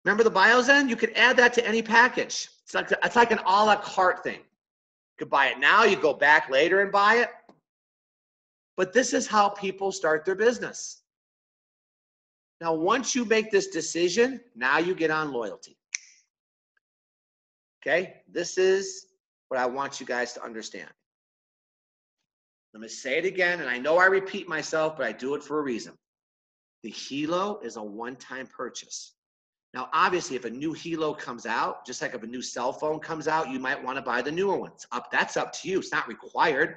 remember the Biozen? You could add that to any package. It's like, it's like an a la carte thing. You could buy it now, you go back later and buy it. But this is how people start their business. Now, once you make this decision, now you get on loyalty. Okay, this is what I want you guys to understand. Let me say it again, and I know I repeat myself, but I do it for a reason. The Helo is a one time purchase. Now, obviously, if a new Helo comes out, just like if a new cell phone comes out, you might want to buy the newer ones. Up, that's up to you. It's not required.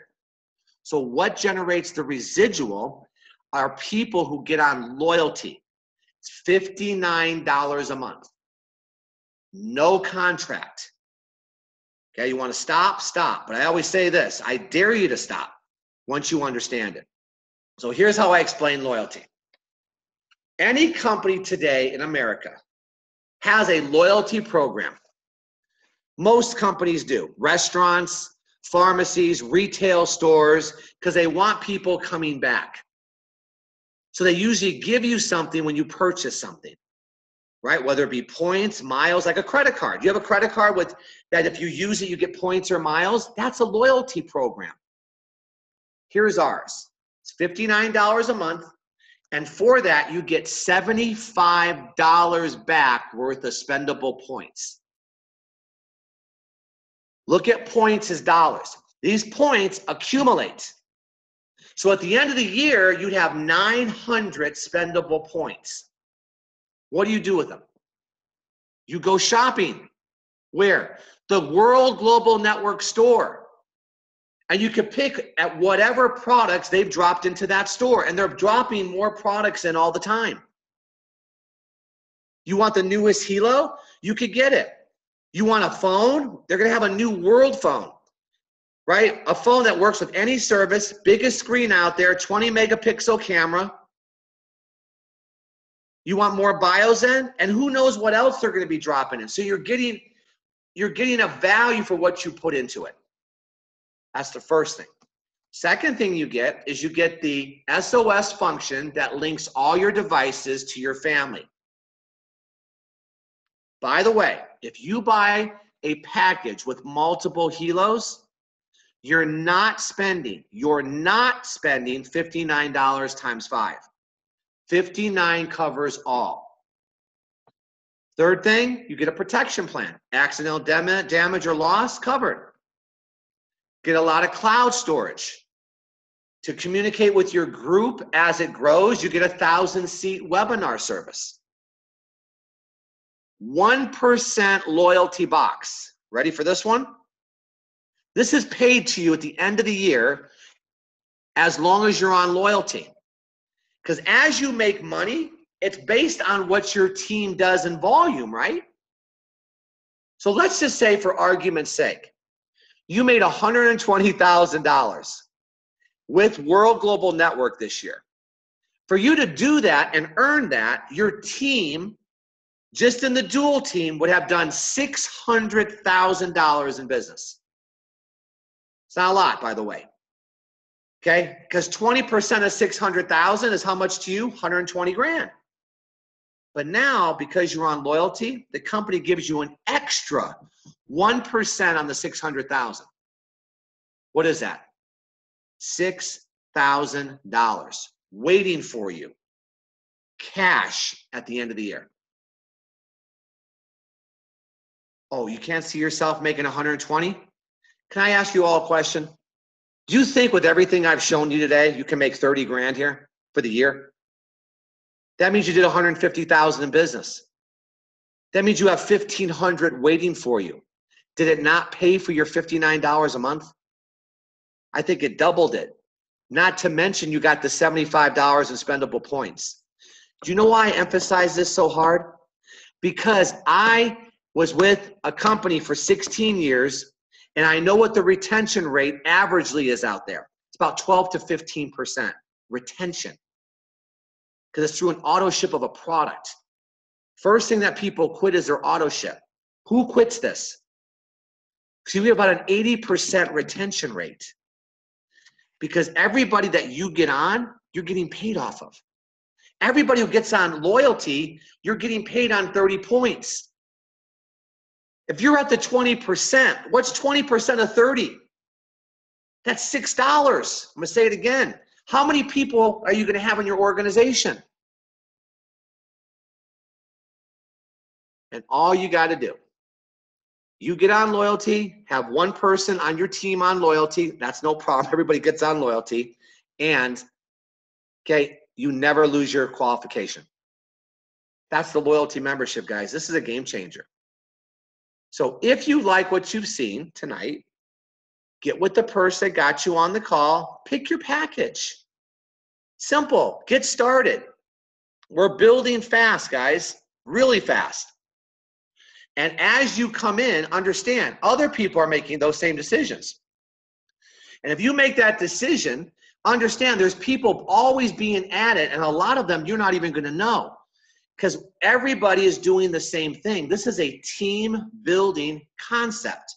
So, what generates the residual are people who get on loyalty. It's $59 a month. No contract. Okay, you want to stop? Stop. But I always say this I dare you to stop once you understand it. So here's how I explain loyalty. Any company today in America has a loyalty program. Most companies do. Restaurants, pharmacies, retail stores, because they want people coming back. So they usually give you something when you purchase something right? Whether it be points, miles, like a credit card. You have a credit card with that if you use it, you get points or miles. That's a loyalty program. Here's ours. It's $59 a month. And for that, you get $75 back worth of spendable points. Look at points as dollars. These points accumulate. So at the end of the year, you'd have 900 spendable points. What do you do with them? You go shopping. Where? The World Global Network store. And you can pick at whatever products they've dropped into that store, and they're dropping more products in all the time. You want the newest Helo? You could get it. You want a phone? They're going to have a new world phone, right? A phone that works with any service, biggest screen out there, 20 megapixel camera. You want more BioZen? And who knows what else they're going to be dropping in. So you're getting you're getting a value for what you put into it. That's the first thing. Second thing you get is you get the SOS function that links all your devices to your family. By the way, if you buy a package with multiple helos, you're not spending, you're not spending $59 times five. 59 covers all. Third thing, you get a protection plan. Accidental damage or loss covered. Get a lot of cloud storage. To communicate with your group as it grows, you get a thousand seat webinar service. 1% loyalty box. Ready for this one? This is paid to you at the end of the year as long as you're on loyalty. Because as you make money, it's based on what your team does in volume, right? So let's just say, for argument's sake, you made $120,000 with World Global Network this year. For you to do that and earn that, your team just in the dual team would have done $600,000 in business. It's not a lot, by the way. Okay? Because 20% of 600,000 is how much to you? 120 grand. But now, because you're on loyalty, the company gives you an extra 1% on the 600,000. What is that? $6,000 waiting for you. Cash at the end of the year. Oh, you can't see yourself making 120? Can I ask you all a question? Do you think with everything I've shown you today, you can make 30 grand here for the year? That means you did 150,000 in business. That means you have 1500 waiting for you. Did it not pay for your $59 a month? I think it doubled it. Not to mention you got the $75 in spendable points. Do you know why I emphasize this so hard? Because I was with a company for 16 years, and I know what the retention rate averagely is out there. It's about 12 to 15% retention because it's through an auto ship of a product. First thing that people quit is their auto ship. Who quits this? See, we have about an 80% retention rate because everybody that you get on, you're getting paid off of. Everybody who gets on loyalty, you're getting paid on 30 points. If you're at the 20%, what's 20% of 30? That's $6. I'm going to say it again. How many people are you going to have in your organization? And all you got to do, you get on loyalty, have one person on your team on loyalty. That's no problem. Everybody gets on loyalty. And, okay, you never lose your qualification. That's the loyalty membership, guys. This is a game changer. So if you like what you've seen tonight, get with the person that got you on the call, pick your package. Simple, get started. We're building fast, guys, really fast. And as you come in, understand other people are making those same decisions. And if you make that decision, understand there's people always being added, and a lot of them you're not even going to know because everybody is doing the same thing. This is a team building concept.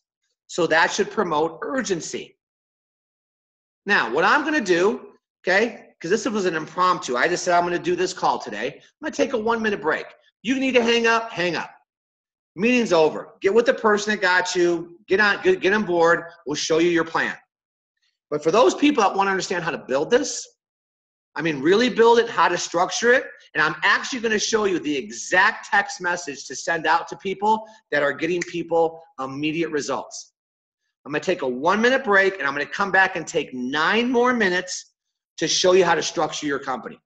So that should promote urgency. Now, what I'm going to do, okay, because this was an impromptu, I just said I'm going to do this call today. I'm going to take a one minute break. You need to hang up, hang up. Meeting's over. Get with the person that got you, get on, get, get on board. We'll show you your plan. But for those people that want to understand how to build this, I mean, really build it, how to structure it. And I'm actually going to show you the exact text message to send out to people that are getting people immediate results. I'm going to take a one minute break and I'm going to come back and take nine more minutes to show you how to structure your company.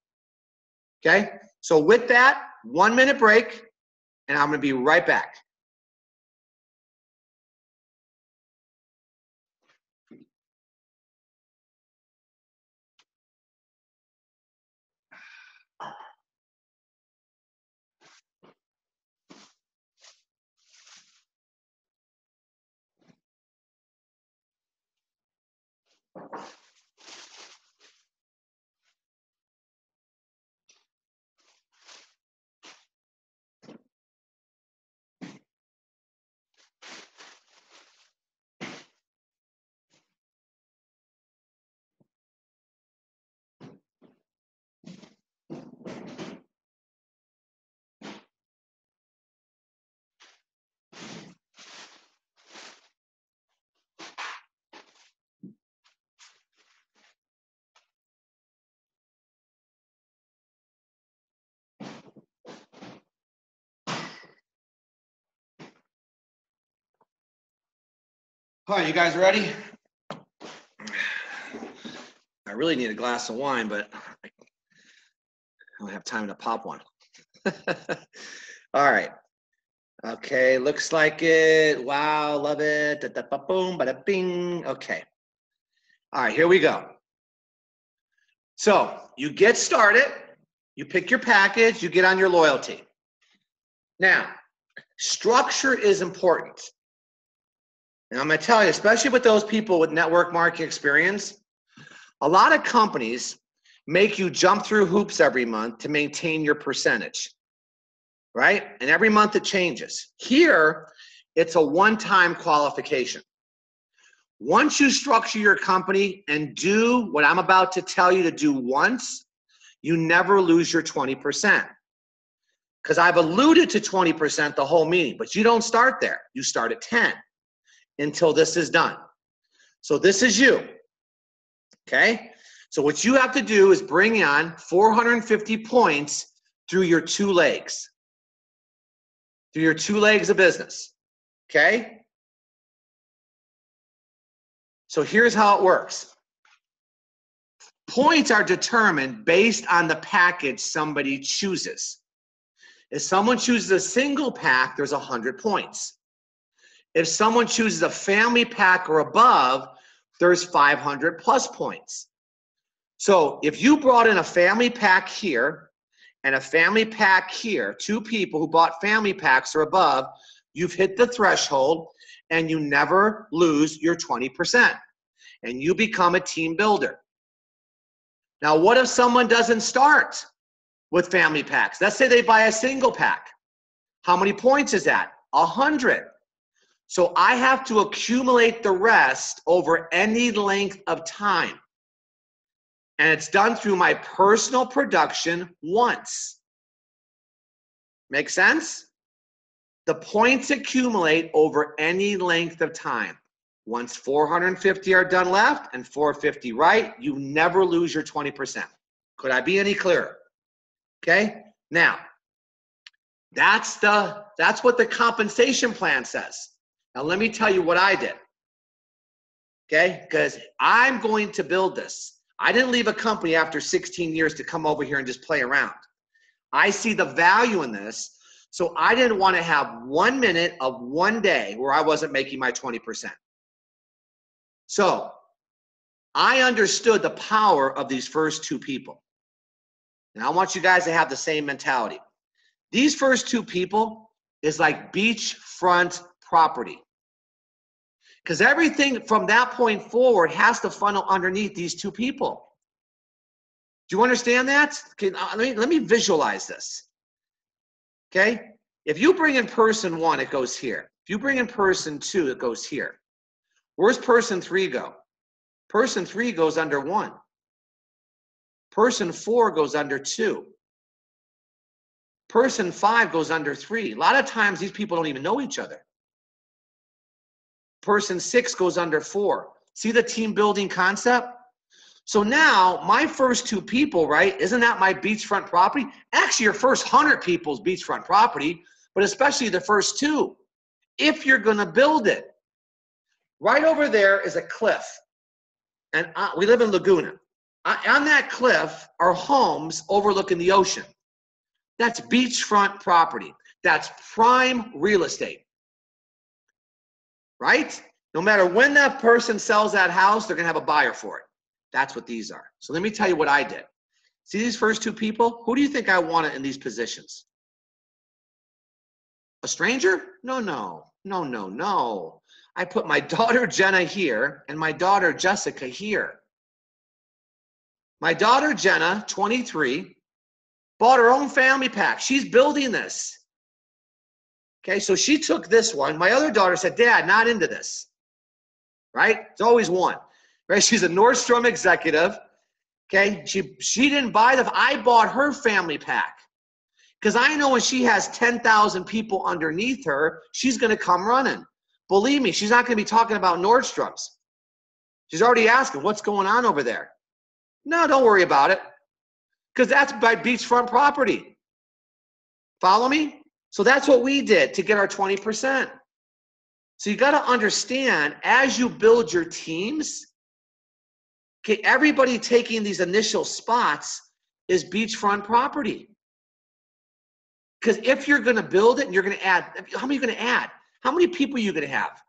Okay? So, with that, one minute break, and I'm going to be right back. All right, you guys ready? I really need a glass of wine, but I don't have time to pop one. All right. Okay, looks like it. Wow, love it. Da, da, ba, boom, bada bing. Okay. All right, here we go. So you get started, you pick your package, you get on your loyalty. Now, structure is important. And I'm going to tell you, especially with those people with network marketing experience, a lot of companies make you jump through hoops every month to maintain your percentage, right? And every month it changes. Here, it's a one time qualification. Once you structure your company and do what I'm about to tell you to do once, you never lose your 20%. Because I've alluded to 20% the whole meeting, but you don't start there. You start at 10 until this is done. So this is you. Okay? So what you have to do is bring on 450 points through your two legs. Through your two legs of business. Okay? So here's how it works. Points are determined based on the package somebody chooses. If someone chooses a single pack, there's 100 points. If someone chooses a family pack or above, there's 500 plus points. So if you brought in a family pack here and a family pack here, two people who bought family packs or above, you've hit the threshold and you never lose your 20% and you become a team builder. Now, what if someone doesn't start with family packs? Let's say they buy a single pack. How many points is that? A hundred. So I have to accumulate the rest over any length of time. And it's done through my personal production once. Make sense? The points accumulate over any length of time. Once 450 are done left and 450 right, you never lose your 20%. Could I be any clearer? Okay? Now, that's the that's what the compensation plan says. Now, let me tell you what I did. Okay? Because I'm going to build this. I didn't leave a company after 16 years to come over here and just play around. I see the value in this. So I didn't want to have one minute of one day where I wasn't making my 20%. So I understood the power of these first two people. And I want you guys to have the same mentality. These first two people is like beachfront property. Because everything from that point forward has to funnel underneath these two people. Do you understand that? Okay, uh, let, me, let me visualize this. Okay? If you bring in person one, it goes here. If you bring in person two, it goes here. Where's person three go? Person three goes under one. Person four goes under two. Person five goes under three. A lot of times these people don't even know each other person six goes under four. See the team building concept? So now my first two people, right? Isn't that my beachfront property? Actually, your first hundred people's beachfront property, but especially the first two, if you're going to build it. Right over there is a cliff, and uh, we live in Laguna. Uh, on that cliff are homes overlooking the ocean. That's beachfront property. That's prime real estate right? No matter when that person sells that house, they're going to have a buyer for it. That's what these are. So let me tell you what I did. See these first two people? Who do you think I wanted in these positions? A stranger? No, no, no, no, no. I put my daughter Jenna here and my daughter Jessica here. My daughter Jenna, 23, bought her own family pack. She's building this. Okay, so she took this one. My other daughter said, Dad, not into this. Right? It's always one. Right? She's a Nordstrom executive. Okay, she she didn't buy the. I bought her family pack because I know when she has ten thousand people underneath her, she's going to come running. Believe me, she's not going to be talking about Nordstrom's. She's already asking, "What's going on over there?" No, don't worry about it, because that's by beachfront property. Follow me? So that's what we did to get our twenty percent. So you got to understand as you build your teams Okay, everybody taking these initial spots is beachfront property. Because if you're going to build it and you're going to add, how many are you going to add? How many people are you going to have?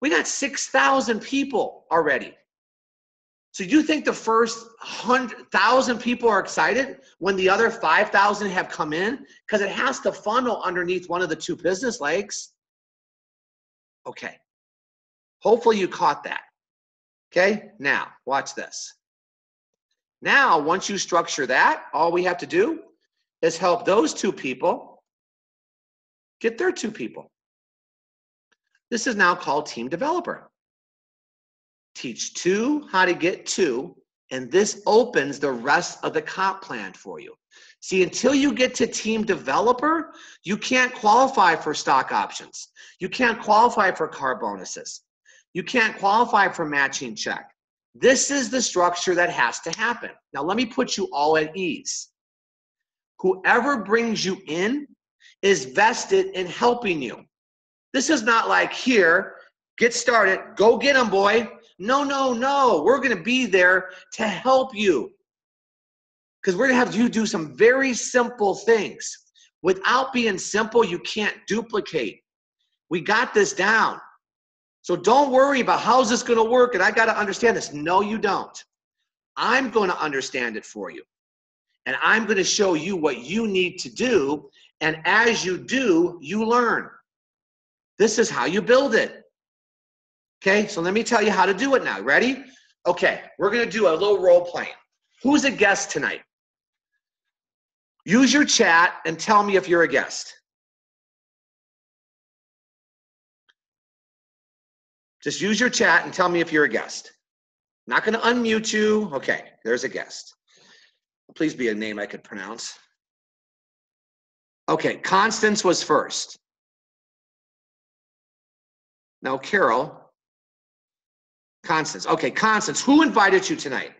We got 6,000 people already. So you think the first 100,000 people are excited when the other 5,000 have come in? Because it has to funnel underneath one of the two business legs. Okay. Hopefully you caught that. Okay, now watch this. Now, once you structure that, all we have to do is help those two people get their two people. This is now called team developer. Teach two how to get two, and this opens the rest of the comp plan for you. See, until you get to team developer, you can't qualify for stock options. You can't qualify for car bonuses you can't qualify for matching check. This is the structure that has to happen. Now, let me put you all at ease. Whoever brings you in is vested in helping you. This is not like here, get started, go get them, boy. No, no, no. We're going to be there to help you because we're going to have you do some very simple things. Without being simple, you can't duplicate. We got this down. So don't worry about how's this going to work and I got to understand this. No, you don't. I'm going to understand it for you. And I'm going to show you what you need to do. And as you do, you learn. This is how you build it. Okay, so let me tell you how to do it now. Ready? Okay, we're to do a little role playing. Who's a guest tonight? Use your chat and tell me if you're a guest. Just use your chat and tell me if you're a guest. I'm not to unmute you. Okay, there's a guest. Please be a name I could pronounce. Okay, Constance was first. Now, Carol. Constance. Okay, Constance, who invited you tonight?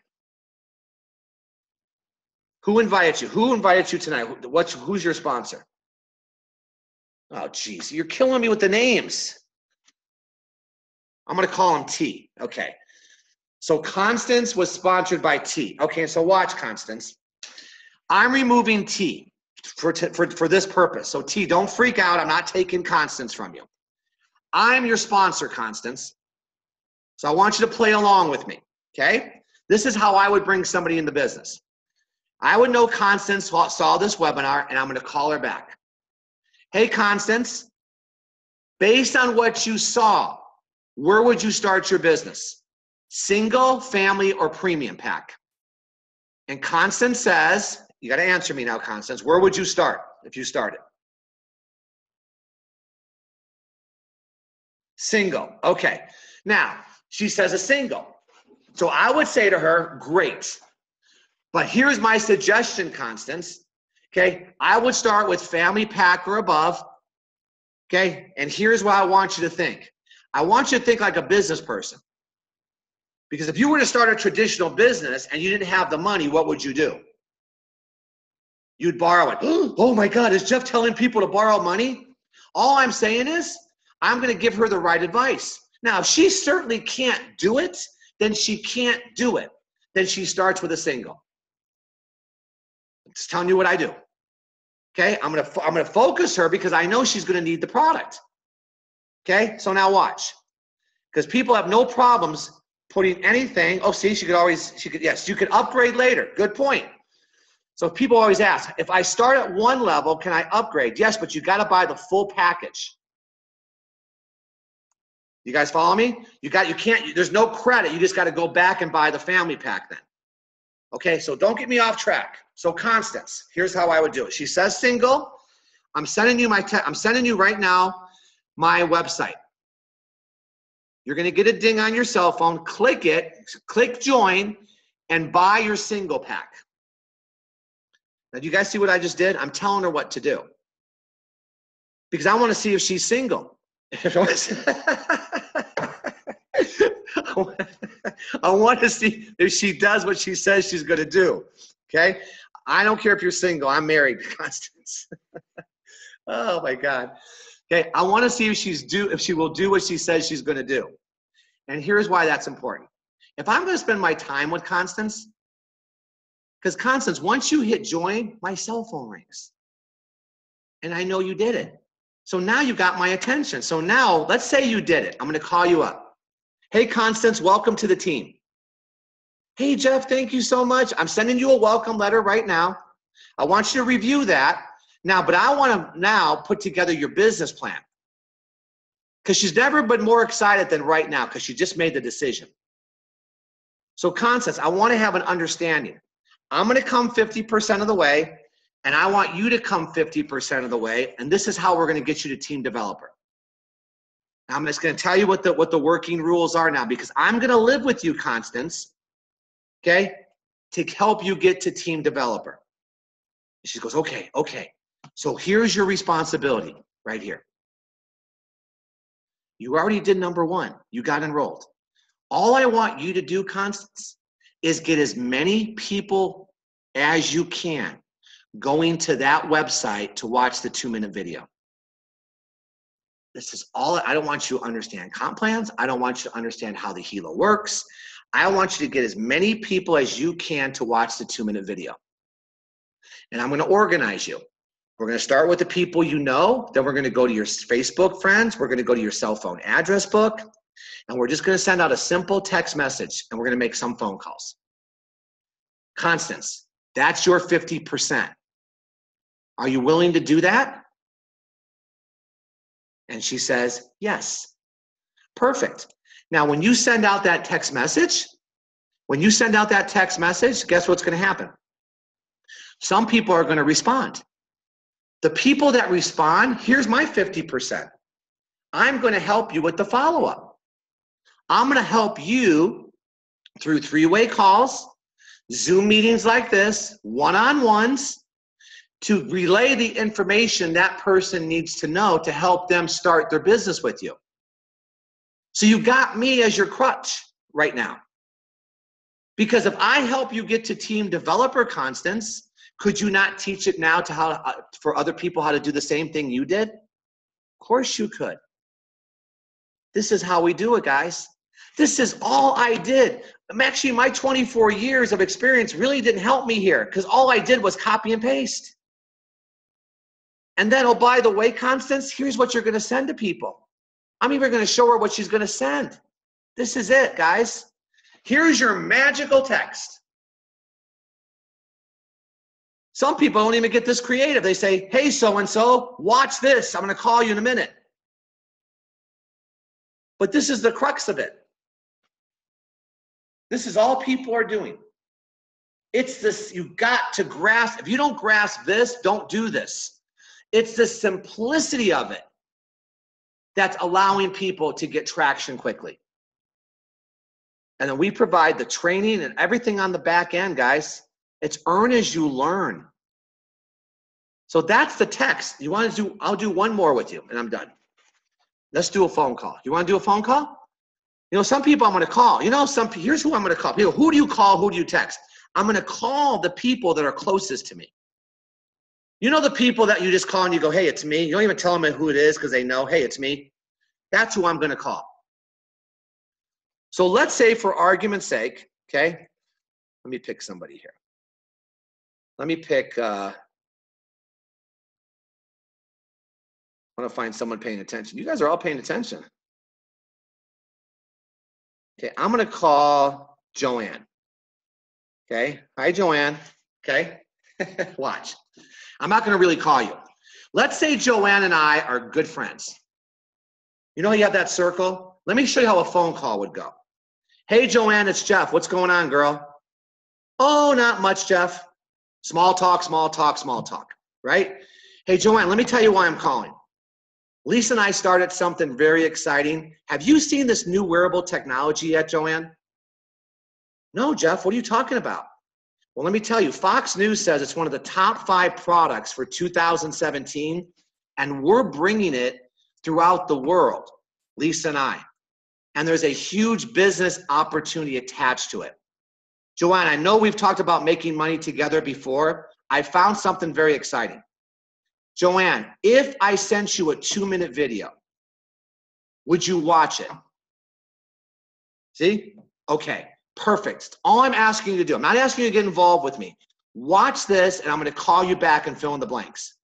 Who invited you? Who invited you tonight? What's who's your sponsor? Oh, geez, you're killing me with the names. I'm going to call him T. Okay. So Constance was sponsored by T. Okay, so watch Constance. I'm removing T for, for, for this purpose. So T, don't freak out. I'm not taking Constance from you. I'm your sponsor, Constance. So I want you to play along with me. Okay? This is how I would bring somebody in the business. I would know Constance saw this webinar and I'm going to call her back. Hey, Constance, based on what you saw, where would you start your business? Single, family, or premium pack? And Constance says, you got to answer me now, Constance. Where would you start if you started? Single. Okay. Now, she says a single. So I would say to her, great. But here's my suggestion, Constance. Okay. I would start with family pack or above. Okay. And here's what I want you to think I want you to think like a business person. Because if you were to start a traditional business and you didn't have the money, what would you do? You'd borrow it. Oh my God, is Jeff telling people to borrow money? All I'm saying is, I'm going to give her the right advice. Now, if she certainly can't do it, then she can't do it. Then she starts with a single. I'm just telling you what I do. Okay, I'm gonna I'm gonna focus her because I know she's gonna need the product. Okay, so now watch. Because people have no problems putting anything. Oh, see, she could always, she could, yes, you could upgrade later. Good point. So people always ask, if I start at one level, can I upgrade? Yes, but you got to buy the full package. You guys follow me? You got you can't there's no credit. You just got to go back and buy the family pack then. Okay, so don't get me off track. So Constance, here's how I would do it. She says single. I'm sending you my te- I'm sending you right now my website. You're going to get a ding on your cell phone, click it, click join and buy your single pack. Now, do you guys see what I just did? I'm telling her what to do. Because I want to see if she's single. I want to see if she does what she says she's going to do. Okay? I don't care if you're single. I'm married, Constance. oh my God. Okay, I want to see if she's do if she will do what she says she's going to do. And here's why that's important. If I'm going to spend my time with Constance, because Constance, once you hit join, my cell phone rings. And I know you did it. So now you got my attention. So now let's say you did it. I'm going to call you up. Hey, Constance, welcome to the team. Hey, Jeff, thank you so much. I'm sending you a welcome letter right now. I want you to review that now, but I want to now put together your business plan because she's never been more excited than right now because she just made the decision. So, Constance, I want to have an understanding. I'm going to come 50% of the way, and I want you to come 50% of the way, and this is how we're going to get you to team developer. I'm just going to tell you what the what the working rules are now because I'm going to live with you, Constance. Okay, to help you get to team developer. She goes, okay, okay. So here's your responsibility right here. You already did number one. You got enrolled. All I want you to do, Constance, is get as many people as you can going to that website to watch the two minute video. This is all I don't want you to understand comp plans. I don't want you to understand how the Helo works. I want you to get as many people as you can to watch the two minute video. And I'm going to organize you. We're going to start with the people you know. Then we're going to go to your Facebook friends. We're going to go to your cell phone address book. And we're just going to send out a simple text message and we're going to make some phone calls. Constance, that's your 50%. Are you willing to do that? And she says, Yes. Perfect. Now, when you send out that text message, when you send out that text message, guess what's going to happen? Some people are going to respond. The people that respond, here's my 50%. I'm going to help you with the follow up. I'm going to help you through three way calls, Zoom meetings like this, one on ones, to relay the information that person needs to know to help them start their business with you. So you got me as your crutch right now. Because if I help you get to team developer Constance, could you not teach it now to how uh, for other people how to do the same thing you did? Of course you could. This is how we do it, guys. This is all I did. Actually, my 24 years of experience really didn't help me here because all I did was copy and paste. And then, oh, by the way, Constance, here's what you're going to send to people. I'm even going to show her what she's going to send. This is it, guys. Here's your magical text. Some people don't even get this creative. They say, hey, so and so, watch this. I'm going to call you in a minute. But this is the crux of it. This is all people are doing. It's this, you've got to grasp. If you don't grasp this, don't do this. It's the simplicity of it that's allowing people to get traction quickly. And then we provide the training and everything on the back end, guys. It's earn as you learn. So that's the text. You want to do, I'll do one more with you and I'm done. Let's do a phone call. You want to do a phone call? You know, some people I'm going to call. You know, some here's who I'm going to call. People, who do you call? Who do you text? I'm going to call the people that are closest to me. You know the people that you just call and you go, hey, it's me. You don't even tell them who it is because they know, hey, it's me. That's who I'm going to call. So let's say, for argument's sake, okay, let me pick somebody here. Let me pick, uh, I want to find someone paying attention. You guys are all paying attention. Okay, I'm going to call Joanne. Okay, hi, Joanne. Okay, watch. I'm not going to really call you. Let's say Joanne and I are good friends. You know, you have that circle. Let me show you how a phone call would go. Hey, Joanne, it's Jeff. What's going on, girl? Oh, not much, Jeff. Small talk, small talk, small talk, right? Hey, Joanne, let me tell you why I'm calling. Lisa and I started something very exciting. Have you seen this new wearable technology yet, Joanne? No, Jeff, what are you talking about? Well, let me tell you, Fox News says it's one of the top five products for 2017, and we're bringing it throughout the world, Lisa and I. And there's a huge business opportunity attached to it. Joanne, I know we've talked about making money together before. I found something very exciting. Joanne, if I sent you a two minute video, would you watch it? See? Okay, perfect. All I'm asking you to do, I'm not asking you to get involved with me. Watch this, and I'm going to call you back and fill in the blanks.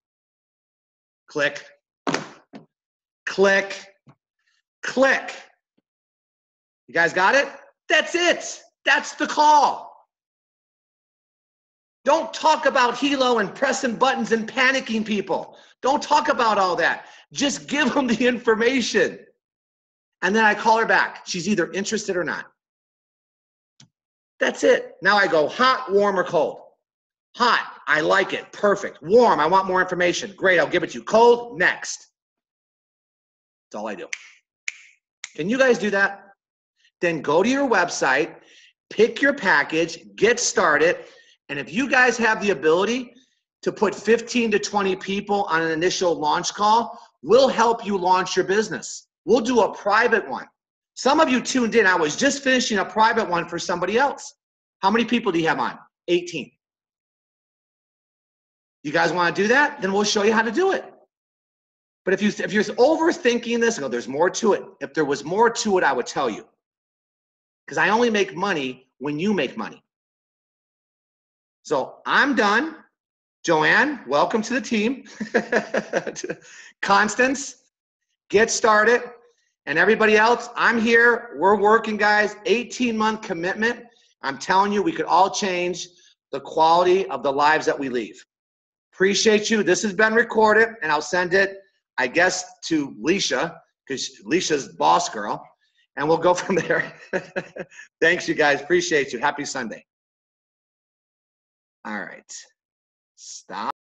Click, click, click. You guys got it? That's it. That's the call. Don't talk about Helo and pressing buttons and panicking people. Don't talk about all that. Just give them the information. And then I call her back. She's either interested or not. That's it. Now I go hot, warm, or cold. Hot, I like it. Perfect. Warm, I want more information. Great, I'll give it to you. Cold, next. That's all I do. Can you guys do that? Then go to your website, pick your package, get started, and if you guys have the ability to put 15 to 20 people on an initial launch call, we'll help you launch your business. We'll do a private one. Some of you tuned in. I was just finishing a private one for somebody else. How many people do you have on? 18. You guys want to do that? Then we'll show you how to do it. But if you if you're overthinking this, go, there's more to it. If there was more to it, I would tell you. Because I only make money when you make money. So I'm done. Joanne, welcome to the team. Constance, get started. And everybody else, I'm here. We're working, guys. 18 month commitment. I'm telling you, we could all change the quality of the lives that we leave. Appreciate you. This has been recorded, and I'll send it, I guess, to Leisha, because Leisha's boss girl, and we'll go from there. Thanks, you guys. Appreciate you. Happy Sunday. All right. Stop.